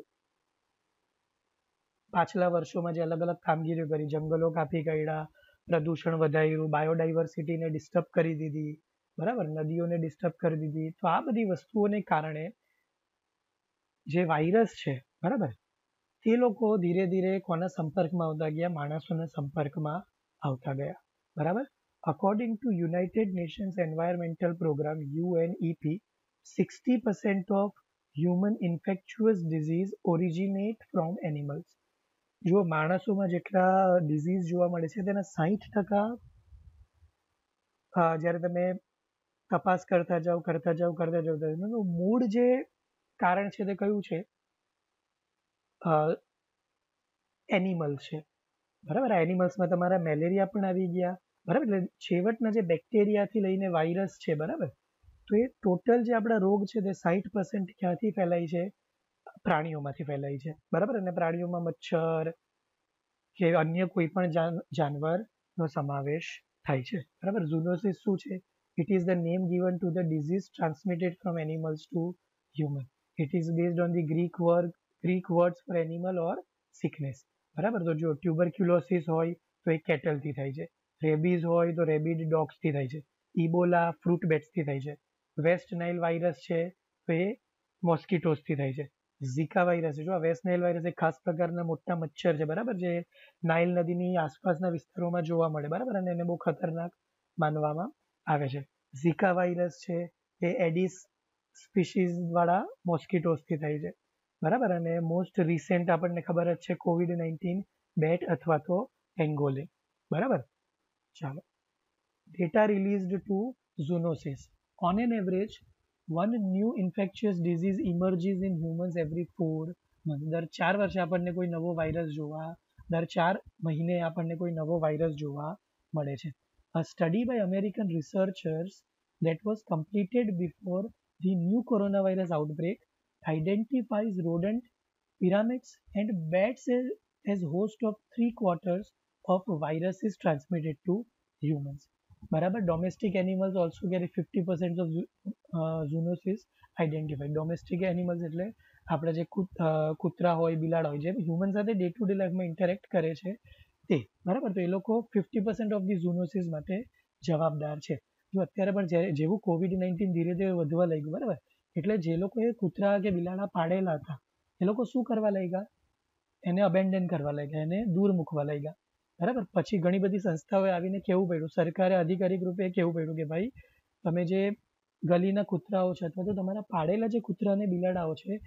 પાછલા વર્ષોમાં જે અલગ અલગ કામગીરીઓ કરી જંગલો કાપી કાઢ્યા પ્રદૂષણ વધાર્યું બાયોડાયવર્સિટીને ડિસ્ટર્બ કરી દીધી બરાબર નદીઓને ડિસ્ટર્બ કરી દીધી તો આ બધી વસ્તુઓને કારણે જે વાયરસ છે બરાબર તે લોકો ધીરે ધીરે કોના સંપર્કમાં આવતા ગયા માણસોના સંપર્કમાં આવતા ગયા બરાબર according to United Nations Environmental Programme UNEP sixty percent of human infectious disease originate from animals જો માણસોમાં જેટલા ડિઝીઝ જોવા મળે છે તેના સાહીઠ ટકા જ્યારે તમે તપાસ કરતા જાઓ કરતા જાઓ કરતા જાઓ મૂળ જે કારણ છે તે કયું છે એનિમલ છે બરાબર એનિમલ્સમાં તમારા મેલેરિયા પણ આવી ગયા બરાબર એટલે છેવટના જે બેક્ટેરિયાથી લઈને વાયરસ છે બરાબર તો એ ટોટલ જે આપણા રોગ છે તે સાહીઠ પર્સન્ટ ક્યાંથી ફેલાય છે પ્રાણીઓમાંથી ફેલાય છે બરાબર અને પ્રાણીઓમાં મચ્છર કે અન્ય કોઈ પણ જાનવરનો સમાવેશ થાય છે બરાબર ઝુનોસિસ શું છે it is the name given to the disease transmitted from animals to human it is based on the Greek word Greek words for animal or sickness બરાબર તો જો ટ્યુબરક્યુલોસિસ હોય તો એ કેટલથી થાય છે રેબીઝ હોય તો રેબિડ ડોગ્સથી થાય છે ઇબોલા ફ્રૂટ બેટ્સથી થાય છે વેસ્ટ નાઇલ વાયરસ છે તો એ મોસ્કિટોસથી થાય છે ઝીકા વાયરસ જો આ વેસ્ટ નાઇલ વાયરસ એક ખાસ પ્રકારના મોટા મચ્છર છે બરાબર જે નાઇલ નદીની આસપાસના વિસ્તારોમાં જોવા મળે બરાબર અને એને બહુ ખતરનાક માનવામાં આવે છે ઝીકા વાયરસ છે એ એડિસ સ્પીસીઝ વાળા મોસ્કિટોસથી થાય છે બરાબર અને મોસ્ટ રિસેન્ટ આપણને ખબર જ છે કોવિડ નાઇન્ટીન બેટ અથવા તો એંગોલે બરાબર ચાલો data released to zoonosis on an average one new infectious disease emerges in humans every four month દર ચાર વર્ષે આપણને કોઈ નવો વાયરસ જોવા દર ચાર મહિને આપણને કોઈ નવો વાયરસ જોવા મળે છે a study by American researchers that was completed before the new coronavirus outbreak identifies rodent pyramids and bats as, as host of three quarters of viruses transmitted to humans. બરાબર? Domestic animals also carry fifty percent of zoonosis identified domestic animals એટલે આપણે જે કૂતરા હોય, બિલાડા હોય, જે human સાથે day to day લાઈફમાં ઇન્ટરેક્ટ કરે છે તે. બરાબર? તો એ લોકો fifty percent of the zoonosis માટે જવાબદાર છે. જો અત્યારે પણ જેવું કોવિડ નાઇન્ટીન ધીરે ધીરે વધવા લાગ્યું, બરાબર? એટલે જે લોકોએ કૂતરા કે બિલાડા પાડેલા હતા, એ લોકો શું કરવા લાગ્યા? એને અબેન્ડન કરવા લાગ્યા, એને દૂર મૂકવા લાગ્યા. બરાબર પછી ઘણી બધી સંસ્થાઓએ આવીને કહેવું પડ્યું સરકારે અધિકારિક રૂપે કહેવું પડ્યું કે ભાઈ તમે જે ગલીના કૂતરાઓ છે અથવા તો તમારા પાડેલા જે કૂતરા અને બિલાડાઓ છે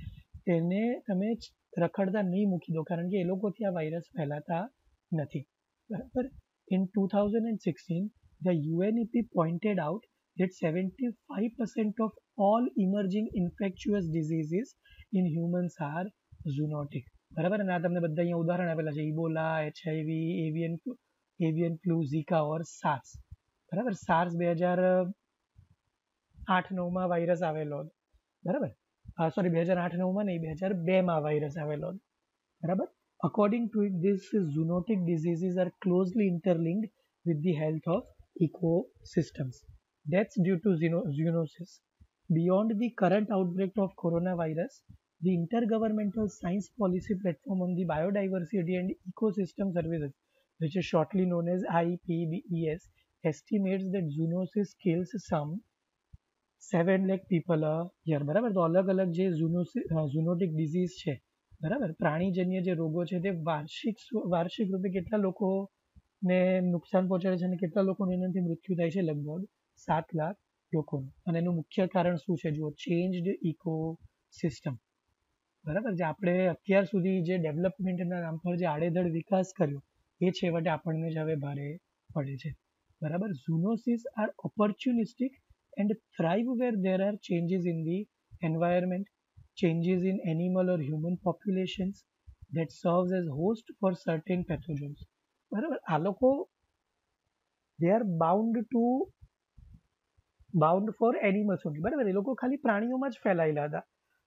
તેને તમે રખડતા નહીં મૂકી દો કારણ કે એ લોકોથી આ વાયરસ ફેલાતા નથી બરાબર in two thousand and sixteen the UNEP pointed out that 75% of all emerging infectious diseases in humans are zoonotic. બરાબર અને આ તમને બધા અહીંયા ઉદાહરણ આપેલા છે Ebola HIV avian avian flu Zika or SARS બરાબર સાર્સ બે હજાર આઠ નવમાં વાયરસ આવેલો બરાબર સોરી બે હજાર આઠ નવમાં નહીં બે હજાર બેમાં વાયરસ આવેલો બરાબર According to it, these zoonotic diseases are closely interlinked with the health of ecosystems. Deaths due to zoonosis. Beyond the current outbreak of coronavirus, the Intergovernmental Science Policy Platform on the Biodiversity and Ecosystem Services, which is shortly known as IPBES, estimates that zoonosis kills some 7 lakh people a year બરાબર તો અલગ અલગ જે ઝૂનોટિક disease છે બરાબર પ્રાણીજન્ય જે રોગો છે તે વાર્ષિક વાર્ષિક રૂપે કેટલા લોકોને નુકસાન પહોંચાડે છે અને કેટલા લોકોને એનાથી મૃત્યુ થાય છે લગભગ સાત લાખ લોકોનું અને એનું મુખ્ય કારણ શું છે જુઓ ચેન્જડ ઇકો સિસ્ટમ બરાબર જે આપણે અત્યાર સુધી જે ડેવલપમેન્ટના નામ પર જે આડેધડ વિકાસ કર્યો એ છેવટે આપણને જ હવે ભારે પડે છે બરાબર zoonosis are opportunistic and thrive where there are changes in the environment changes in animal or human populations that serves as host for certain pathogens બરાબર આ લોકો they are bound to bound for animals only બરાબર એ લોકો ખાલી પ્રાણીઓમાં જ ફેલાયેલા હતા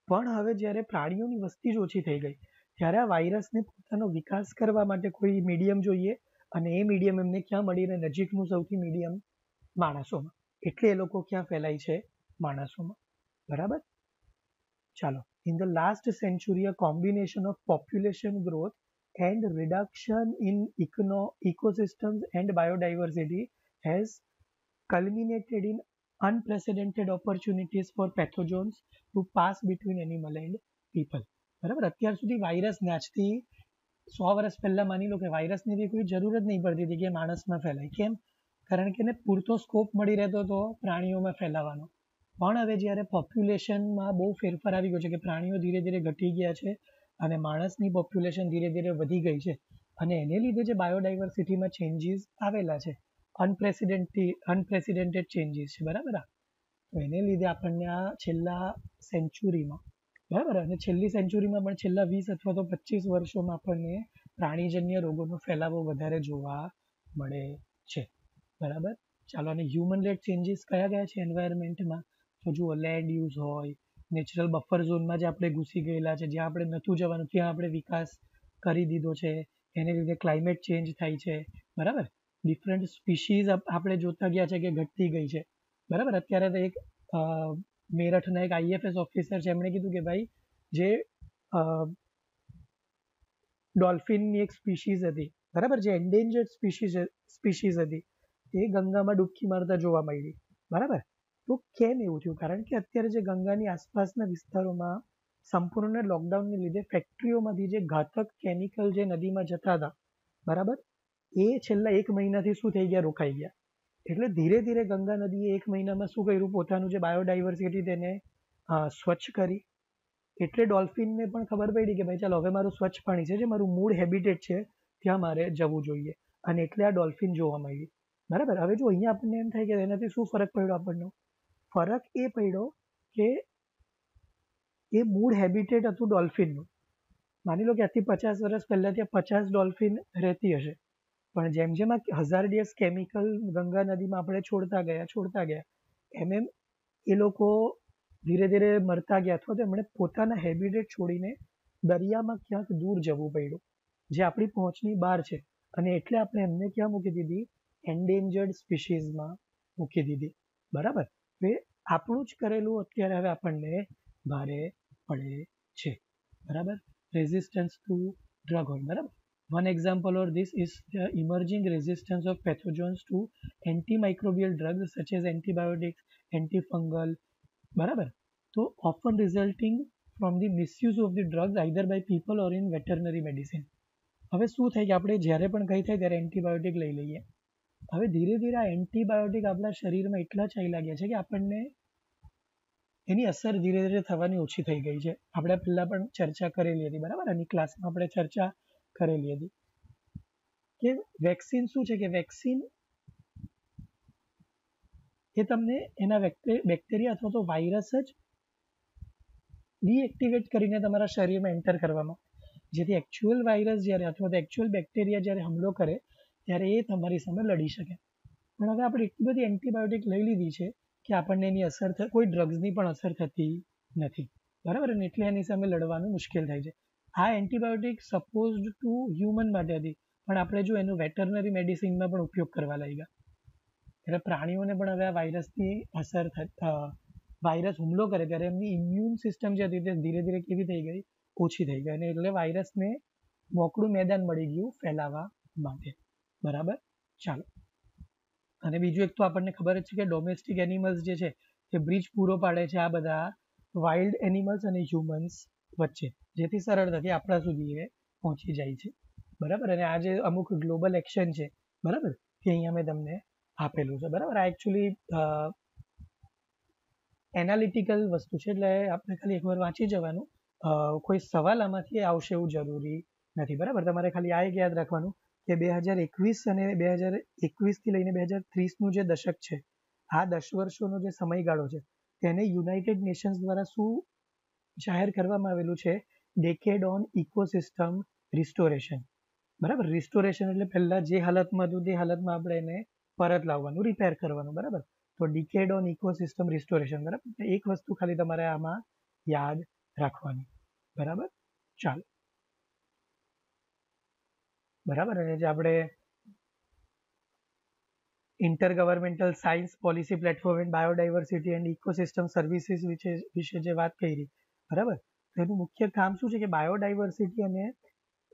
પણ હવે જ્યારે પ્રાણીઓની વસ્તી જ ઓછી થઈ ગઈ ત્યારે આ વાયરસને પોતાનો વિકાસ કરવા માટે કોઈ મીડિયમ જોઈએ અને એ મીડિયમ એમને ક્યાં મળીને નજીકનું સૌથી મીડિયમ માણસોમાં એટલે એ લોકો ક્યાં ફેલાય છે માણસોમાં બરાબર ચાલો in the last century a combination of population growth and reduction in econo ecosystems and biodiversity has culminated in unprecedented opportunities for pathogens to pass between animal and people બરાબર? અત્યાર સુધી વાયરસ આજથી સો વર્ષ પહેલાં માની લો કે વાયરસની બી કોઈ જરૂર જ નહીં પડતી હતી કે માણસમાં ફેલાય. કેમ? કારણ કે એને પૂરતો સ્કોપ મળી રહેતો હતો પ્રાણીઓમાં ફેલાવાનો. પણ હવે જ્યારે પોપ્યુલેશનમાં બહુ ફેરફાર આવી ગયો છે કે પ્રાણીઓ ધીરે ધીરે ઘટી ગયા છે અને માણસની પોપ્યુલેશન ધીરે ધીરે વધી ગઈ છે અને એને લીધે જે બાયોડાયવર્સિટીમાં ચેન્જીસ આવેલા છે અનપ્રેસિડેન્ટી અનપ્રેસિડેન્ટેડ ચેન્જીસ છે, બરાબર તો એને લીધે આપણને આ છેલ્લા સેન્ચુરીમાં, બરાબર? અને છેલ્લી સેન્ચુરીમાં પણ છેલ્લા વીસ અથવા તો પચીસ વર્ષોમાં આપણને પ્રાણીજન્ય રોગોનો ફેલાવો વધારે જોવા મળે છે, બરાબર? ચાલો અને હ્યુમન લેડ ચેન્જીસ કયા કયા છે એન્વાયરમેન્ટમાં તો જુઓ લેન્ડ યુઝ હોય નેચરલ બફર ઝોનમાં જે આપણે ઘૂસી ગયેલા છે, જ્યાં આપણે નહોતું જવાનું, ત્યાં આપણે વિકાસ કરી દીધો છે, એને લીધે ક્લાઇમેટ ચેન્જ થાય છે, બરાબર? ડિફરન્ટ સ્પીશીઝ આપણે જોતા ગયા છે કે ઘટતી ગઈ છે બરાબર અત્યારે તો એક મેરઠના એક આઈએફએસ ઓફિસર છે એમણે કીધું કે ભાઈ જે ડોલ્ફિનની એક સ્પીશીઝ હતી બરાબર જે એન્ડેન્જર્ડ સ્પીશીઝ સ્પીશીઝ હતી એ ગંગામાં ડૂબકી મારતા જોવા મળી બરાબર તો કેમ એવું થયું કારણ કે અત્યારે જે ગંગાની આસપાસના વિસ્તારોમાં સંપૂર્ણ લોકડાઉનને લીધે ફેક્ટરીઓમાંથી જે ઘાતક કેમિકલ જે નદીમાં જતા હતા બરાબર એ છેલ્લા એક મહિનાથી શું થઈ ગયા રોકાઈ ગયા એટલે ધીરે ધીરે ગંગા નદીએ એક મહિનામાં શું કર્યું પોતાનું જે બાયોડાયવર્સિટી તેને સ્વચ્છ કરી એટલે ડોલ્ફિનને પણ ખબર પડી કે ભાઈ ચાલો હવે મારું સ્વચ્છ પાણી છે જે મારું મૂળ હેબિટેટ છે ત્યાં મારે જવું જોઈએ અને એટલે આ ડોલ્ફિન જોવા મળી બરાબર હવે જો અહીંયા આપણને એમ થાય કે એનાથી શું ફરક પડ્યો આપણને ફરક એ પડ્યો કે એ મૂળ હેબિટેટ હતું ડોલ્ફિનનું માની લો કે આજથી પચાસ વર્ષ પહેલાં ત્યાં પચાસ ડોલ્ફિન રહેતી હશે પણ જેમ જેમ આ હઝાર્ડિયસ કેમિકલ ગંગા નદીમાં આપણે છોડતા ગયા છોડતા ગયા એમ એમ એ લોકો ધીરે ધીરે મરતા ગયા અથવા તો એમણે પોતાના હેબિટેટ છોડીને દરિયામાં ક્યાંક દૂર જવું પડ્યું જે આપણી પહોંચની બહાર છે અને એટલે આપણે એમને ક્યાં મૂકી દીધી એન્ડેન્જર્ડ સ્પીશીઝમાં મૂકી દીધી બરાબર એ આપણું જ કરેલું અત્યારે હવે આપણને ભારે પડે છે બરાબર રેઝિસ્ટન્સ ટુ ડ્રગ હોય બરાબર one example of this is the emerging resistance of pathogens to antimicrobial drugs such as antibiotics antifungal બરાબર તો often resulting from the misuse of the drugs either by people or in veterinary medicine હવે શું થાય કે આપણે જ્યારે પણ કંઈ થાય ત્યારે એન્ટીબાયોટિક લઈ લઈએ હવે ધીરે ધીરે આ એન્ટીબાયોટિક આપણા શરીરમાં એટલા ચાલ્યા ગયા છે કે આપણને એની અસર ધીરે ધીરે થવાની ઓછી થઈ ગઈ છે આપણે પહેલાં પણ ચર્ચા કરેલી હતી બરાબર આની ક્લાસમાં આપણે ચર્ચા કરેલી હતી કે વેક્સિન શું છે કે વેક્સિન એ તમને એના બેક્ટેરિયા અથવા તો વાયરસ જ ડીએક્ટિવેટ કરીને તમારા શરીરમાં એન્ટર કરવામાં જેથી એકચ્યુઅલ વાયરસ જ્યારે અથવા તો એકચ્યુઅલ બેક્ટેરિયા જ્યારે હુમલો કરે ત્યારે એ તમારી સામે લડી શકે પણ હવે આપણે એટલી બધી એન્ટીબાયોટિક લઈ લીધી છે કે આપણને એની અસર કોઈ ડ્રગ્સની પણ અસર થતી નથી બરાબર ને એટલે એની સામે લડવાનું મુશ્કેલ થાય છે આ એન્ટીબાયોટિક સપોઝડ ટુ હ્યુમન માટે હતી. પણ આપણે જો એનો વેટરનરી મેડિસિનમાં પણ ઉપયોગ કરવા લાગ્યા. એટલે પ્રાણીઓને પણ હવે આ વાયરસની અસર વાયરસ હુમલો કરે ત્યારે એમની ઇમ્યુન સિસ્ટમ જે હતી તે ધીરે ધીરે કેવી થઈ ગઈ? ઓછી થઈ ગઈ. અને એટલે વાયરસને મોકળું મેદાન મળી ગયું ફેલાવા માટે. બરાબર? ચાલો. અને બીજું એક તો આપણને ખબર જ છે કે ડોમેસ્ટિક એનિમલ્સ જે છે, તે બ્રિજ પૂરો પાડે છે આ બધા વાઇલ્ડ એનિમલ્સ અને હ્યુમન્સ વચ્ચે. જેથી સરળતાથી આપણા સુધી એ પહોંચી જાય છે. બરાબર? અને આ જે અમુક ગ્લોબલ એક્શન છે, બરાબર? કે અહીંયા મેં તમને આપેલું છે. બરાબર? આ એકચ્યુઅલી એનાલિટિકલ વસ્તુ છે, એટલે આપણે ખાલી એકવાર વાંચી જવાનું. કોઈ સવાલ આમાંથી આવશે એવું જરૂરી નથી. બરાબર? તમારે ખાલી આ એક યાદ રાખવાનું કે બે હજાર એકવીસ અને બે હજાર એકવીસથી લઈને બે હજાર ત્રીસનું જે દશક છે, આ દસ વર્ષોનો જે સમયગાળો છે, તેને યુનાઇટેડ નેશન્સ દ્વારા શું જાહેર કરવામાં આવેલું છે? ડેકેડ ઓન ઇકોસિસ્ટમ રિસ્ટોરેશન બરાબર રિસ્ટોરેશન એટલે પહેલાં જે હાલતમાં હતું તે હાલતમાં આપણે એને પરત લાવવાનું રિપેર કરવાનું બરાબર તો ડિકેડ ઓન ઇકોસિસ્ટમ રિસ્ટોરેશન બરાબર એક વસ્તુ ખાલી તમારે આમાં યાદ રાખવાની બરાબર ચાલો બરાબર અને જે આપણે inter governmental science policy platform and biodiversity and ecosystem services વિશે વિશે જે વાત કરી બરાબર એનું મુખ્ય કામ શું છે કે બાયોડાયવર્સિટી અને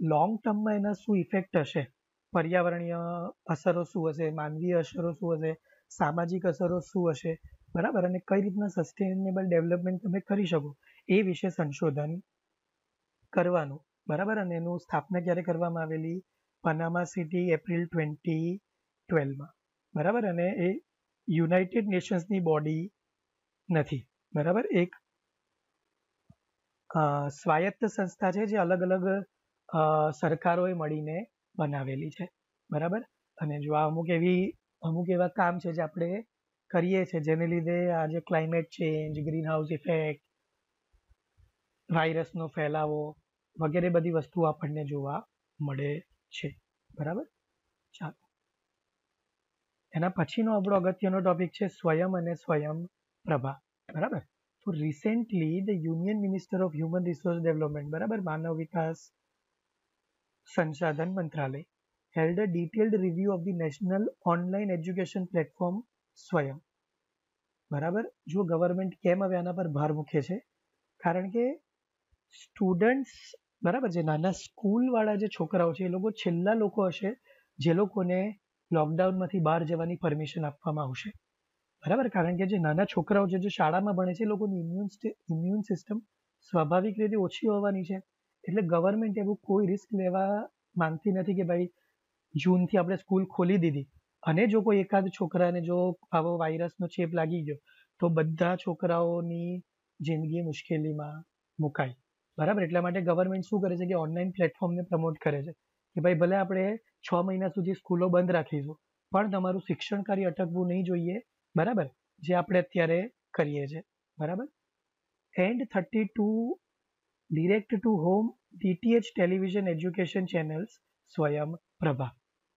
લોંગ ટર્મમાં એના શું ઇફેક્ટ હશે પર્યાવરણીય અસરો શું હશે માનવીય અસરો શું હશે સામાજિક અસરો શું હશે બરાબર અને કઈ રીતના સસ્ટેનેબલ ડેવલપમેન્ટ તમે કરી શકો એ વિશે સંશોધન કરવાનું બરાબર અને એનું સ્થાપના ક્યારે કરવામાં આવેલી પનામા સિટી એપ્રિલ ટ્વેન્ટી ટ્વેલ્વમાં બરાબર અને એ યુનાઇટેડ નેશન્સની બોડી નથી બરાબર એક સ્વાયત્ત સંસ્થા છે જે અલગ અલગ સરકારોએ મળીને બનાવેલી છે. બરાબર? અને જો આ અમુક એવી, અમુક એવા કામ છે જે આપણે કરીએ છીએ જેને લીધે આજે climate change greenhouse effect વાયરસનો ફેલાવો વગેરે બધી વસ્તુઓ આપણને જોવા મળે છે. બરાબર? ચાલો. એના પછીનો આપણો અગત્યનો ટોપિક છે સ્વયં અને સ્વયં પ્રભા. બરાબર? તો recently the union minister of human resource development બરાબર માનવ વિકાસ સંસાધન મંત્રાલય held a detailed review of the national online education platform Swayam બરાબર જો ગવર્મેન્ટ કેમ હવે આના પર ભાર મૂકે છે કારણ કે સ્ટુડન્ટ્સ બરાબર છે નાના સ્કૂલવાળા જે છોકરાઓ છે એ લોકો છેલ્લા લોકો હશે જે લોકોને લોકડાઉનમાંથી બહાર જવાની પરમિશન આપવામાં આવશે બરાબર કારણ કે જે નાના છોકરાઓ છે જે શાળામાં ભણે છે એ લોકોની ઇમ્યુન ઇમ્યુન સિસ્ટમ સ્વાભાવિક રીતે ઓછી હોવાની છે એટલે ગવર્મેન્ટ એવું કોઈ રિસ્ક લેવા માંગતી નથી કે ભાઈ જૂનથી આપણે સ્કૂલ ખોલી દીધી અને જો કોઈ એકાદ છોકરાને જો આવો વાયરસનો ચેપ લાગી ગયો તો બધા છોકરાઓની જિંદગી મુશ્કેલીમાં મુકાય બરાબર એટલા માટે ગવર્મેન્ટ શું કરે છે કે ઓનલાઈન પ્લેટફોર્મને પ્રમોટ કરે છે કે ભાઈ ભલે આપણે છ મહિના સુધી સ્કૂલો બંધ રાખીશું પણ તમારું શિક્ષણ કાર્ય અટકવું નહીં જોઈએ બરાબર જે આપણે અત્યારે કરીએ છીએ બરાબર and thirty two direct to home DTH television education channels Swayam Prabha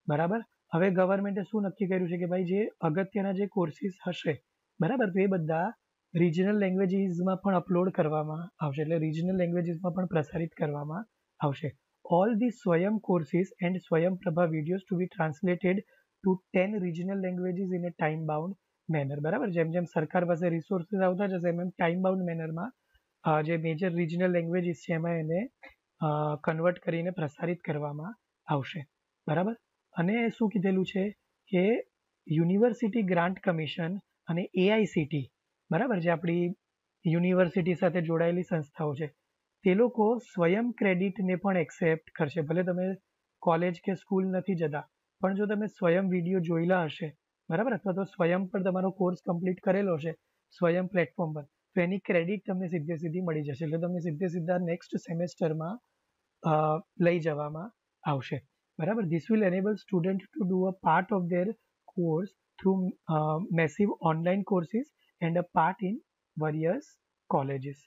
બરાબર હવે ગવર્મેન્ટે શું નક્કી કર્યું છે કે ભાઈ જે અગત્યના જે કોર્સિસ હશે બરાબર તો એ બધા રિજનલ લેંગ્વેજીસમાં પણ અપલોડ કરવામાં આવશે એટલે રિજનલ લેંગ્વેજીસમાં પણ પ્રસારિત કરવામાં આવશે all the Swayam courses and Swayam Prabha videos to be translated to ten regional languages in a time bound manner બરાબર? જેમ જેમ સરકાર પાસે રિસોર્સિસ આવતા જશે, એમ એમ ટાઈમ બાઉન્ડ મેનરમાં જે મેજર રિજનલ લેંગ્વેજીસ છે, એમાં એને કન્વર્ટ કરીને પ્રસારિત કરવામાં આવશે. બરાબર? અને શું કીધેલું છે કે યુનિવર્સિટી ગ્રાન્ટ કમિશન અને એઆઈસીટી બરાબર? જે આપણી યુનિવર્સિટી સાથે જોડાયેલી સંસ્થાઓ છે, તે લોકો સ્વયં ક્રેડિટને પણ એક્સેપ્ટ કરશે. ભલે તમે કોલેજ કે સ્કૂલ નથી જતા, પણ જો તમે સ્વયં વીડિયો જોયેલા હશે બરાબર અથવા તો સ્વયં પર તમારો કોર્સ કમ્પ્લીટ કરેલો છે સ્વયં પ્લેટફોર્મ પર તો એની ક્રેડિટ તમને સીધે સીધી મળી જશે એટલે તમને સીધે સીધા નેક્સ્ટ સેમેસ્ટરમાં લઈ જવામાં આવશે બરાબર this will enable student to do a part of their course through massive online courses and a part in various colleges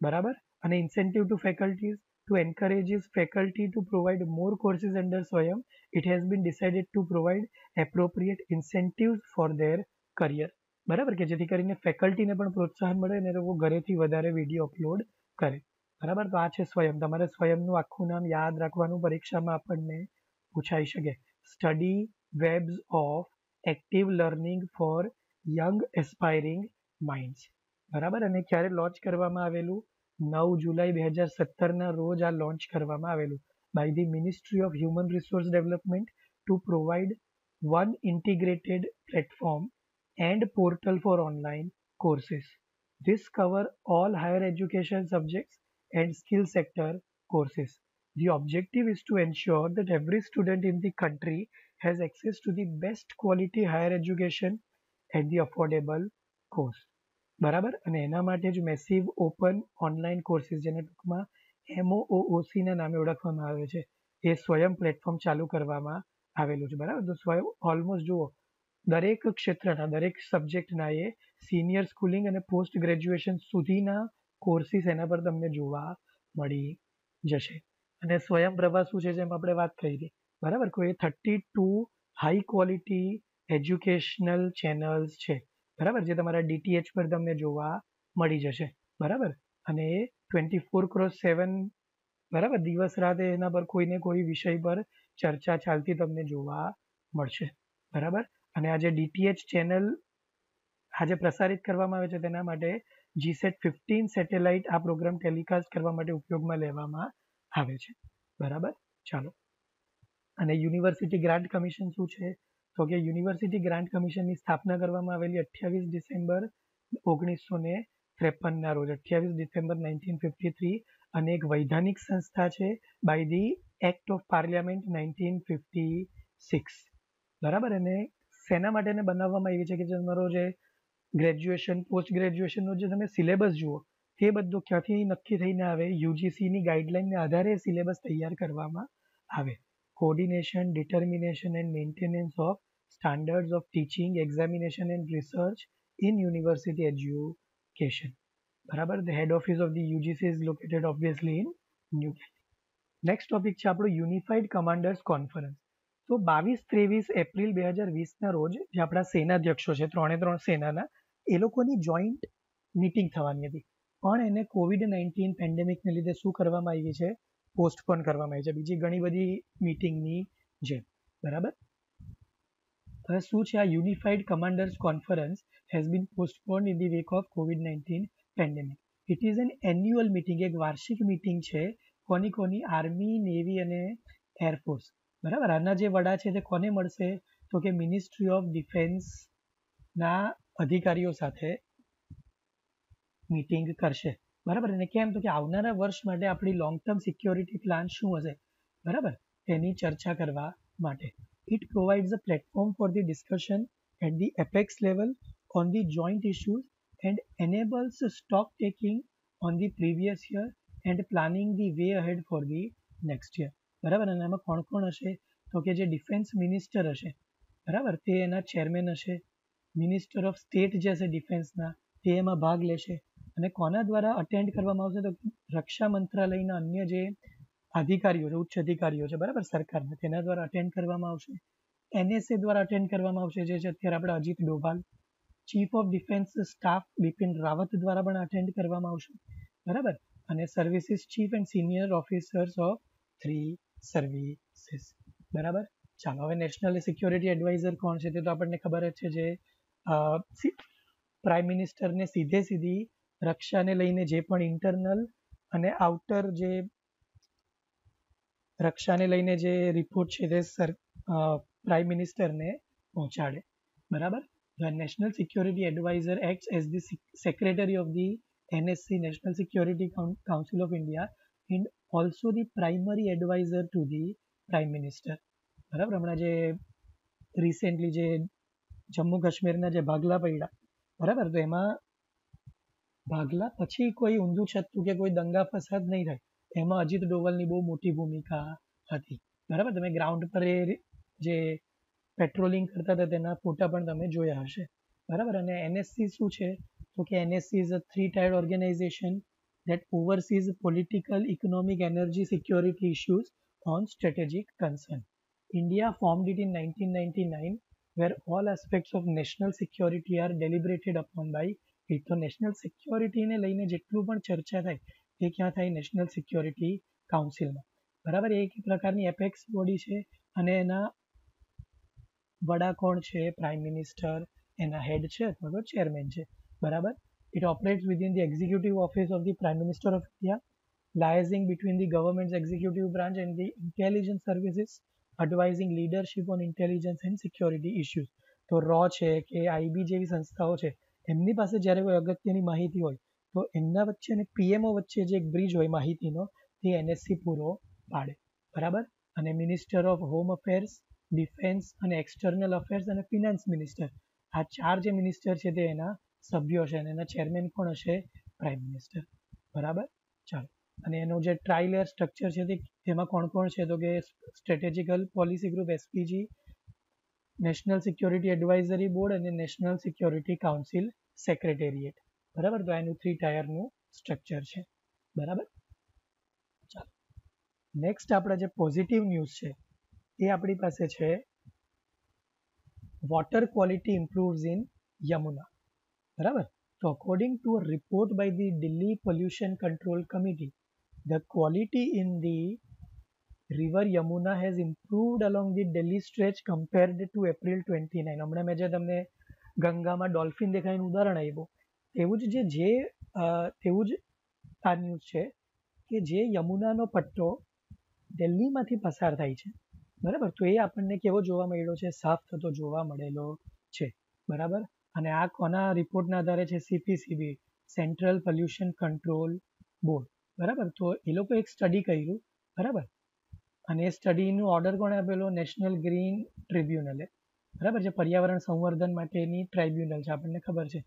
બરાબર અને incentive to faculties to encourages faculty to provide more courses under swayam it has been decided to provide appropriate incentives for their career બરાબર કે જેથી કરીને ફેકલ્ટીને પણ પ્રોત્સાહન મળે અને લોકો ઘરેથી વધારે વિડીયો અપલોડ કરે બરાબર તો આ છે સ્વયં તમારે સ્વયંનું આખું નામ યાદ રાખવાનું પરીક્ષામાં આપણને પૂછાઈ શકે study webs of active learning for young aspiring minds બરાબર અને ક્યારે લોન્ચ કરવામાં આવેલું નવ જુલાઈ બે હજાર સત્તરના રોજ આ લોન્ચ કરવામાં આવેલું by the ministry of human resource development to provide one integrated platform and portal for online courses. This cover all higher education subjects and skill sector courses. The objective is to ensure that every student in the country has access to the best quality higher education at the affordable cost. બરાબર અને એના માટે જ massive open online courses જેને ટૂંકમાં એમઓઓસીના નામે ઓળખવામાં આવે છે એ સ્વયં પ્લેટફોર્મ ચાલુ કરવામાં આવેલું છે બરાબર તો સ્વયં ઓલમોસ્ટ જુઓ દરેક ક્ષેત્રના દરેક સબ્જેક્ટના એ સિનિયર સ્કૂલિંગ અને પોસ્ટ ગ્રેજ્યુએશન સુધીના કોર્સીસ એના પર તમને જોવા મળી જશે અને સ્વયં પ્રભા શું છે જેમ આપણે વાત કરી હતી બરાબર કોઈ thirty two high quality educational channels છે બરાબર જે તમારા ડીટીએચ પર તમને જોવા મળી જશે બરાબર અને એ ટ્વેન્ટી ફોર ક્રોસ સેવન બરાબર દિવસ રાત એના પર કોઈને કોઈ વિષય પર ચર્ચા ચાલતી તમને જોવા મળશે બરાબર અને આ જે ડીટીએચ ચેનલ આજે પ્રસારિત કરવામાં આવે છે તેના માટે જીસેટ ફિફ્ટીન સેટેલાઇટ આ પ્રોગ્રામ ટેલિકાસ્ટ કરવા માટે ઉપયોગમાં લેવામાં આવે છે બરાબર ચાલો અને યુનિવર્સિટી ગ્રાન્ટ કમિશન શું છે તો કે યુનિવર્સિટી ગ્રાન્ટ કમિશનની સ્થાપના કરવામાં આવેલી અઠ્યાવીસ ડિસેમ્બર ઓગણીસો ને ત્રેપનના રોજ, અઠ્યાવીસ ડિસેમ્બર નાઇન્ટીન ફિફ્ટી થ્રી, અને એક વૈધાનિક સંસ્થા છે by the act of parliament nineteen fifty six. બરાબર? અને શેના માટે એને બનાવવામાં આવી છે કે તમારો જે ગ્રેજ્યુએશન પોસ્ટ ગ્રેજ્યુએશનનો જે તમે સિલેબસ જુઓ, તે બધું ક્યાંથી નક્કી થઈને આવે? યુજીસીની ગાઈડલાઇનને આધારે સિલેબસ તૈયાર કરવામાં આવે. coordination determination and maintenance of standards of teaching examination and research in university education બરાબર the head office of the UGC is located obviously in New Delhi next topic છે આપણો યુનિફાઈડ કમાન્ડર્સ કોન્ફરન્સ તો બાવીસ ત્રેવીસ April બે હજાર વીસના રોજ જે આપણા સેનાધ્યક્ષો છે ત્રણે ત્રણ સેનાના એ લોકોની જોઈન્ટ મિટિંગ થવાની હતી પણ એને કોવિડ નાઇન્ટીન પેન્ડેમિકને લીધે શું કરવામાં આવી છે પોસ્ટપોન કરવામાં આવી છે બીજી ઘણી બધી મિટિંગની જેમ બરાબર હવે શું છે આ unified commanders conference has been postpone in the wake of COVID nineteen pandemic it is an annual meeting એક વાર્ષિક મિટિંગ છે કોની કોની આર્મી નેવી અને એરફોર્સ બરાબર આના જે વડા છે તે કોને મળશે તો કે મિનિસ્ટ્રી ઓફ ડિફેન્સના અધિકારીઓ સાથે મીટિંગ કરશે બરાબર અને કેમ તો કે આવનારા વર્ષ માટે આપણી લોંગ ટર્મ સિક્યોરિટી પ્લાન શું હશે બરાબર તેની ચર્ચા કરવા માટે it provides a platform for the discussion at the apex level on the joint issues and enables stock taking on the previous year and planning the way ahead for the next year બરાબર અને એમાં કોણ કોણ હશે તો કે જે defence minister હશે બરાબર તે એના ચેરમેન હશે મિનિસ્ટર ઓફ સ્ટેટ જે હશે ડિફેન્સના તે એમાં ભાગ લેશે અને કોના દ્વારા અટેન્ડ કરવામાં આવશે? તો રક્ષા મંત્રાલયના અન્ય જે અધિકારીઓ છે, ઉચ્ચ અધિકારીઓ છે, બરાબર? સરકારના. તેના દ્વારા અટેન્ડ કરવામાં આવશે? એનએસએ દ્વારા અટેન્ડ કરવામાં આવશે, જે છે અત્યારે આપણે Ajit Doval. Chief of defence staff Bipin Rawat દ્વારા પણ અટેન્ડ કરવામાં આવશે, બરાબર? અને services chief and senior officers of three services બરાબર? ચાલો, હવે નેશનલ સિક્યોરિટી એડવાઇઝર કોણ છે તે તો આપણને ખબર જ છે જે પ્રાઇમ મિનિસ્ટરને સીધે સીધી રક્ષાને લઈને જે પણ ઇન્ટરનલ અને આઉટર જે રક્ષાને લઈને જે રિપોર્ટ છે તે સર પ્રાઇમ મિનિસ્ટરને પહોંચાડે બરાબર The National Security Advisor acts as the Secretary of the NSC National Security Council of India and also the primary advisor to the Prime Minister. બરાબર હમણાં જે રિસેન્ટલી જે જમ્મુ કાશ્મીરના જે ભાગલા પડ્યા બરાબર તો એમાં ભાગલા પછી કોઈ ઊંધું છતું કે કોઈ દંગા ફસાદ નહીં થાય એમાં અજીત ડોવલની બહુ મોટી ભૂમિકા હતી બરાબર તમે ગ્રાઉન્ડ પર એ જે પેટ્રોલિંગ કરતા હતા તેના ફોટા પણ તમે જોયા હશે બરાબર અને એનએસસી શું છે તો કે NSC is a three tiered organisation that oversees political, economic, energy security issues on strategic concern. India formed it in 1999, where all aspects of national security are deliberated upon by it. તો national સિક્યોરિટીને લઈને જેટલું પણ ચર્ચા થાય એ ક્યાં થાય national security કાઉન્સિલમાં બરાબર એ એક પ્રકારની એપેક્સ બોડી છે અને એના વડા કોણ છે પ્રાઇમ મિનિસ્ટર એના હેડ છે અથવા તો ચેરમેન છે બરાબર it operates within the executive office of the prime minister of india liaising between the government's executive branch and the intelligence services advising leadership on intelligence and security issues તો રો છે કે આઈબી જેવી સંસ્થાઓ છે એમની પાસે જ્યારે કોઈ અગત્યની માહિતી હોય, તો એમના વચ્ચે અને પીએમઓ વચ્ચે જે એક બ્રિજ હોય માહિતીનો, તે એનએસસી પૂરો પાડે. બરાબર? અને minister of home affairs defence અને એક્સટર્નલ અફેર્સ અને ફિનાન્સ મિનિસ્ટર આ ચાર જે મિનિસ્ટર છે તે એના સભ્યો હશે અને એના ચેરમેન કોણ હશે? પ્રાઇમ મિનિસ્ટર બરાબર? ચાલો. અને એનું જે ટ્રાયલેયર સ્ટ્રક્ચર છે તેમાં કોણ કોણ છે? તો કે strategical policy group SPG national security advisory board અને નેશનલ સિક્યોરિટી કાઉન્સિલ સેક્રેટેરિએટ બરાબર તો એનું થ્રી ટાયરનું સ્ટ્રક્ચર છે બરાબર ચાલો નેક્સ્ટ આપણા જે પોઝિટિવ ન્યૂઝ છે એ આપણી પાસે છે water quality improves in Yamuna બરાબર તો according to a report by the Delhi pollution control committee the quality in the river Yamuna has improved along the Delhi stretch compared to April 29 હમણાં મેં જે તમને ગંગામાં ડોલ્ફિન દેખાયનું ઉદાહરણ આપ્યું એવું જ જે જે તેવું જ આ ન્યૂઝ છે કે જે યમુનાનો પટ્ટો દિલ્હીમાંથી પસાર થાય છે. બરાબર? તો એ આપણને કેવો જોવા મળેલો છે? સાફ થતો જોવા મળેલો છે. બરાબર? અને આ કોના રિપોર્ટના આધારે છે? CPCB central pollution control board બરાબર? તો એ લોકો એક સ્ટડી કર્યું. બરાબર? અને એ સ્ટડીનું ઓર્ડર કોણે આપેલો? નેશનલ ગ્રીન ટ્રિબ્યુનલે બરાબર છે? પર્યાવરણ સંવર્ધન માટેની ટ્રાઇબ્યુનલ છે, આપણને ખબર છે.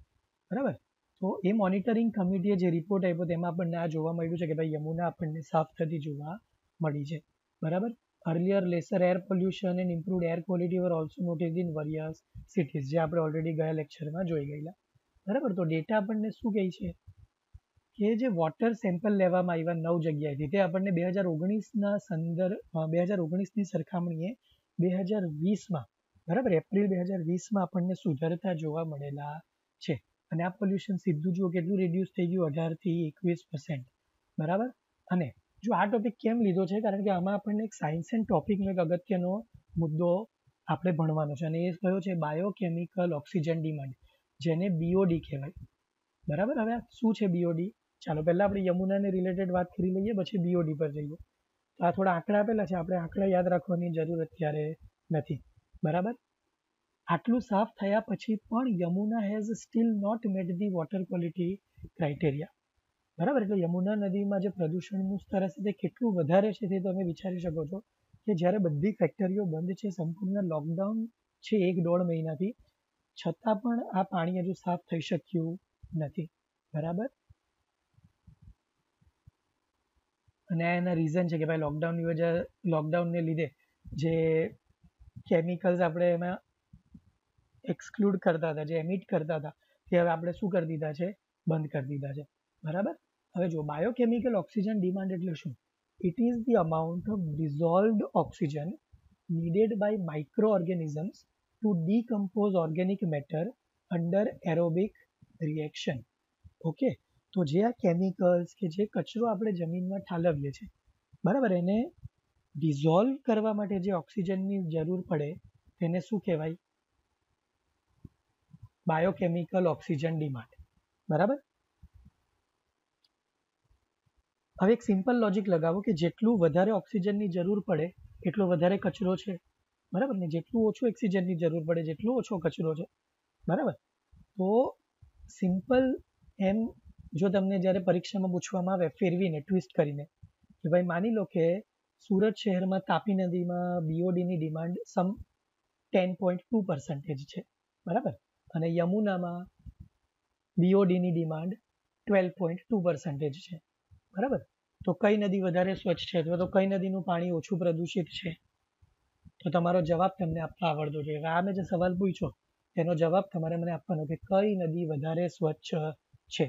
બરાબર? તો એ મોનિટરિંગ કમિટીએ જે રિપોર્ટ આપ્યો તેમાં આપણને આ જોવા મળ્યું છે કે ભાઈ યમુના આપણને સાફ થતી જોવા મળી છે. બરાબર? Earlier lesser air pollution and improved air quality were also notice in various cities જે આપણે ઓલરેડી ગયા લેક્ચરમાં જોઈ ગયેલા. બરાબર? તો ડેટા આપણને શું કહે છે? કે જે વોટર સેમ્પલ લેવામાં આવ્યા નવ જગ્યાએથી, તે આપણને બે હજાર ઓગણીસના સંદર્ભ બે હજાર ઓગણીસની સરખામણીએ બે હજાર વીસમાં, બરાબર, એપ્રિલ બે હજાર વીસમાં આપણને સુધરતા જોવા મળેલા છે. અને આ પોલ્યુશન સીધું જુઓ કેટલું રિડ્યુસ થઈ ગયું, અઢારથી એકવીસ પર્સન્ટ બરાબર? અને જો આ ટોપિક કેમ લીધો છે? કારણ કે આમાં આપણને એક સાયન્સ એન્ડ ટોપિકનો એક અગત્યનો મુદ્દો આપણે ભણવાનો છે. અને એ કયો છે બાયોકેમિકલ ઓક્સિજન ડિમાન્ડ જેને બીઓડી કહેવાય. બરાબર? હવે શું છે બીઓડી ચાલો પહેલાં આપણે યમુનાને રિલેટેડ વાત કરી લઈએ પછી બીઓડી પર જઈએ તો આ થોડા આંકડા આપેલા છે આપણે આંકડા યાદ રાખવાની જરૂર અત્યારે નથી બરાબર આટલું સાફ થયા પછી પણ Yamuna has still not met the water quality criteria બરાબર એટલે યમુના નદીમાં જે પ્રદૂષણનું સ્તર હશે તે કેટલું વધારે છે તે તમે વિચારી શકો છો કે જ્યારે બધી ફેક્ટરીઓ બંધ છે સંપૂર્ણ લોકડાઉન છે એક દોઢ મહિનાથી છતાં પણ આ પાણી હજુ સાફ થઈ શક્યું નથી બરાબર અને એના રીઝન છે કે ભાઈ લોકડાઉનની વજહ લોકડાઉનને લીધે જે કેમિકલ્સ આપણે એમાં એક્સક્લુડ કરતા હતા જે એમિટ કરતા હતા તે હવે આપણે શું કરી દીધા છે બંધ કરી દીધા છે બરાબર હવે જો બાયોકેમિકલ ઓક્સિજન ડિમાન્ડ એટલે શું it is the amount of dissolved oxygen needed by microorganisms to decompose organic matter under aerobic reaction okay તો જે આ કેમિકલ્સ કે જે કચરો આપણે જમીનમાં ઠાલવીએ છીએ, બરાબર, એને ડિઝોલ્વ કરવા માટે જે ઓક્સિજનની જરૂર પડે, તેને શું કહેવાય? બાયોકેમિકલ ઓક્સિજન ડિમાન્ડ બરાબર? હવે એક સિમ્પલ લોજિક લગાવો કે જેટલું વધારે ઓક્સિજનની જરૂર પડે, એટલો વધારે કચરો છે, બરાબર? ને જેટલું ઓછું ઓક્સિજનની જરૂર પડે, જેટલો ઓછો કચરો છે, બરાબર? તો સિમ્પલ એમ જો તમને જ્યારે પરીક્ષામાં પૂછવામાં આવે, ફેરવીને ટ્વિસ્ટ કરીને, કે ભાઈ માની લો કે સુરત શહેરમાં તાપી નદીમાં બીઓડીની demand some ten point two percentage છે, બરાબર? અને યમુનામાં બીઓડીની demand twelve point two percentage છે, બરાબર? તો કઈ નદી વધારે સ્વચ્છ છે અથવા તો કઈ નદીનું પાણી ઓછું પ્રદૂષિત છે? તો તમારો જવાબ તમને આપવા આવડતો છે. આ મેં જે સવાલ પૂછ્યો, તેનો જવાબ તમારે મને આપવાનો કે કઈ નદી વધારે સ્વચ્છ છે?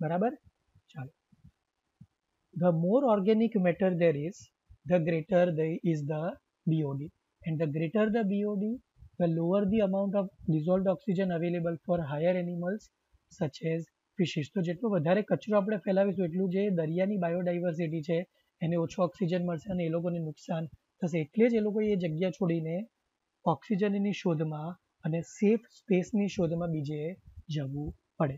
બરાબર ચાલો the more organic matter there is the greater the is the BOD and the greater the BOD the lower the amount of dissolved oxygen available for higher animals such as ફિશિસ તો જેટલો વધારે કચરો આપણે ફેલાવીશું એટલું જે દરિયાની બાયોડાયવર્સિટી છે એને ઓછો ઓક્સિજન મળશે અને એ લોકોને નુકસાન થશે એટલે જ એ લોકોએ એ જગ્યા છોડીને ઓક્સિજનની શોધમાં અને સેફ સ્પેસની શોધમાં બીજે જવું પડે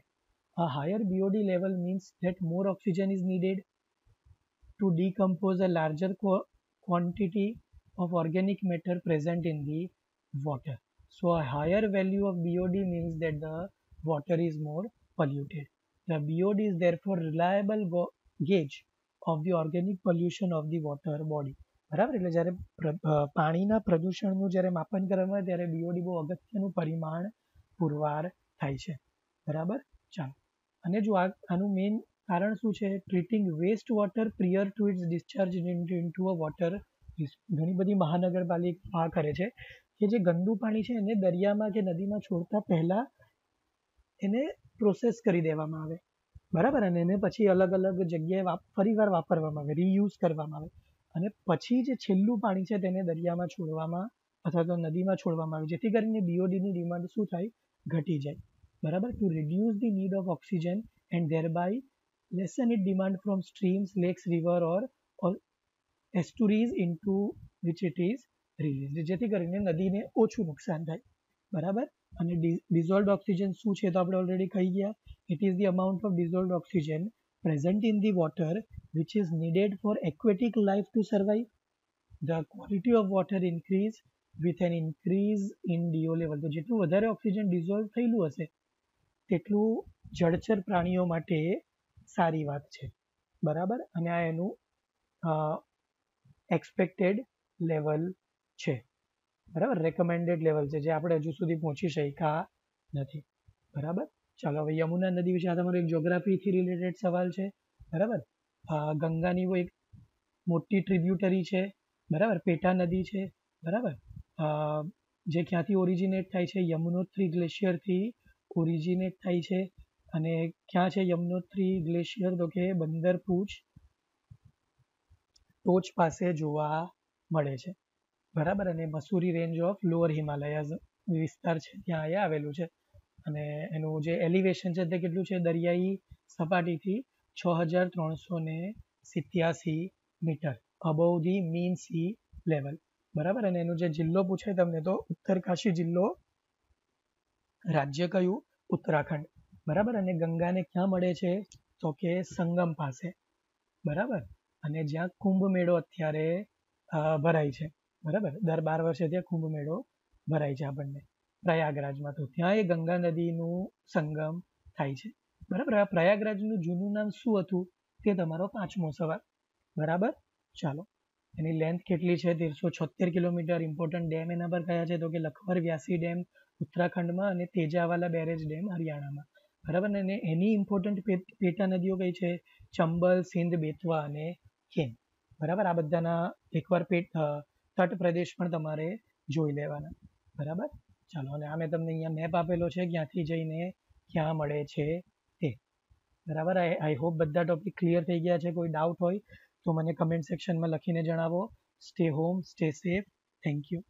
A higher BOD level means that more oxygen is needed to decompose a larger qu quantity of organic matter present in the water. So a higher value of BOD means that the water is more polluted. The BOD is therefore reliable gauge of the organic pollution of the water body. બરાબર એટલે જ્યારે પાણીના પ્રદૂષણનું જ્યારે માપન કરવામાં આવે ત્યારે BOD બહુ અગત્યનું પરિમાણ પુરવાર થાય છે બરાબર ચાલો અને જો આ આનું મેઇન કારણ શું છે? Treating waste water prior to its discharge into a water ઘણી બધી મહાનગરપાલિકા કરે છે કે જે ગંદુ પાણી છે એને દરિયામાં કે નદીમાં છોડતા પહેલાં એને પ્રોસેસ કરી દેવામાં આવે. બરાબર? અને એને પછી અલગ અલગ જગ્યાએ ફરીવાર વાપરવામાં આવે રીયુઝ કરવામાં આવે. અને પછી જે છેલ્લું પાણી છે તેને દરિયામાં છોડવામાં અથવા તો નદીમાં છોડવામાં આવે, જેથી કરીને બીઓડીની ડિમાન્ડ શું થાય? ઘટી જાય. બરાબર to reduce the need of oxygen and thereby lessen it demand from streams lakes river or or estuaries into which it is release જેથી કરીને નદીને ઓછું નુકસાન થાય બરાબર અને ડિઝોલ્ડ ઓક્સિજન શું છે તો આપણે ઓલરેડી કહી ગયા it is the amount of dissolved oxygen present in the water which is needed for aquatic life to survive. The quality of water increase with an increase in DO level. તો જેટલું વધારે oxygen dissolve થયેલું હશે તેટલું જળચર પ્રાણીઓ માટે સારી વાત છે. બરાબર? અને આ એનું એક્સપેક્ટેડ લેવલ છે. બરાબર? રેકમેન્ડેડ લેવલ છે, જે આપણે હજુ સુધી પહોંચી શક્યા નથી. બરાબર? ચાલો, હવે યમુના નદી વિશે આ તમારો એક જ્યોગ્રાફીથી રિલેટેડ સવાલ છે. બરાબર? ગંગાની એક મોટી ટ્રિબ્યુટરી છે. બરાબર? પેટા નદી છે. બરાબર? જે ક્યાંથી ઓરિજિનેટ થાય છે, યમુનોત્રી ગ્લેશિયરથી ઓરિજિનેટ થાય છે. અને ક્યાં છે યમનોત્રી ગ્લેશિયર? તો કે બંદર પૂંછ ટોચ પાસે જોવા મળે છે. બરાબર? અને Mussoorie range of lower Himalayas વિસ્તાર છે. ત્યાં અહીંયા આવેલું છે. અને એનું જે એલિવેશન છે તે કેટલું છે? દરિયાઈ સપાટીથી છ હજાર ત્રણસો ને સિત્યાસી metre. Above the mean sea level બરાબર? અને એનો જે જિલ્લો પૂછાય તમને તો ઉત્તરકાશી જિલ્લો રાજ્ય કયું? ઉત્તરાખંડ. બરાબર? અને ગંગાને ક્યાં મળે છે? તો કે સંગમ પાસે. બરાબર? અને જ્યાં કુંભ મેળો અત્યારે ભરાય છે. બરાબર? દર બાર વર્ષે ત્યાં કુંભ મેળો ભરાય છે આપણને. પ્રયાગરાજમાં. તો ત્યાં એ ગંગા નદીનું સંગમ થાય છે. બરાબર? આ પ્રયાગરાજનું જૂનું નામ શું હતું? તે તમારો પાંચમો સવાલ. બરાબર? ચાલો. એની લેન્થ કેટલી છે? તેરસો છોતેર કિલોમીટર. ઇમ્પોર્ટન્ટ ડેમ એના પર કયા છે? તો કે લખવર વ્યાસી ડેમ ઉત્તરાખંડમાં અને તેજાવાલા બેરેજ ડેમ હરિયાણામાં. બરાબર ને? એની ઇમ્પોર્ટન્ટ પેટા નદીઓ કઈ છે? ચંબલ, સિંધ, બેતવા અને કેન. બરાબર? આ બધાના એકવાર પેટ તટ પ્રદેશ પણ તમારે જોઈ લેવાના. બરાબર? ચાલો, અને આ મેં તમને અહીંયા મેપ આપેલો છે, ક્યાંથી જઈને ક્યાં મળે છે તે. બરાબર? આઈ હોપ બધા ટોપિક ક્લિયર થઈ ગયા છે. કોઈ ડાઉટ હોય તો મને કમેન્ટ સેક્શનમાં લખીને જણાવો. Stay home stay safe thank you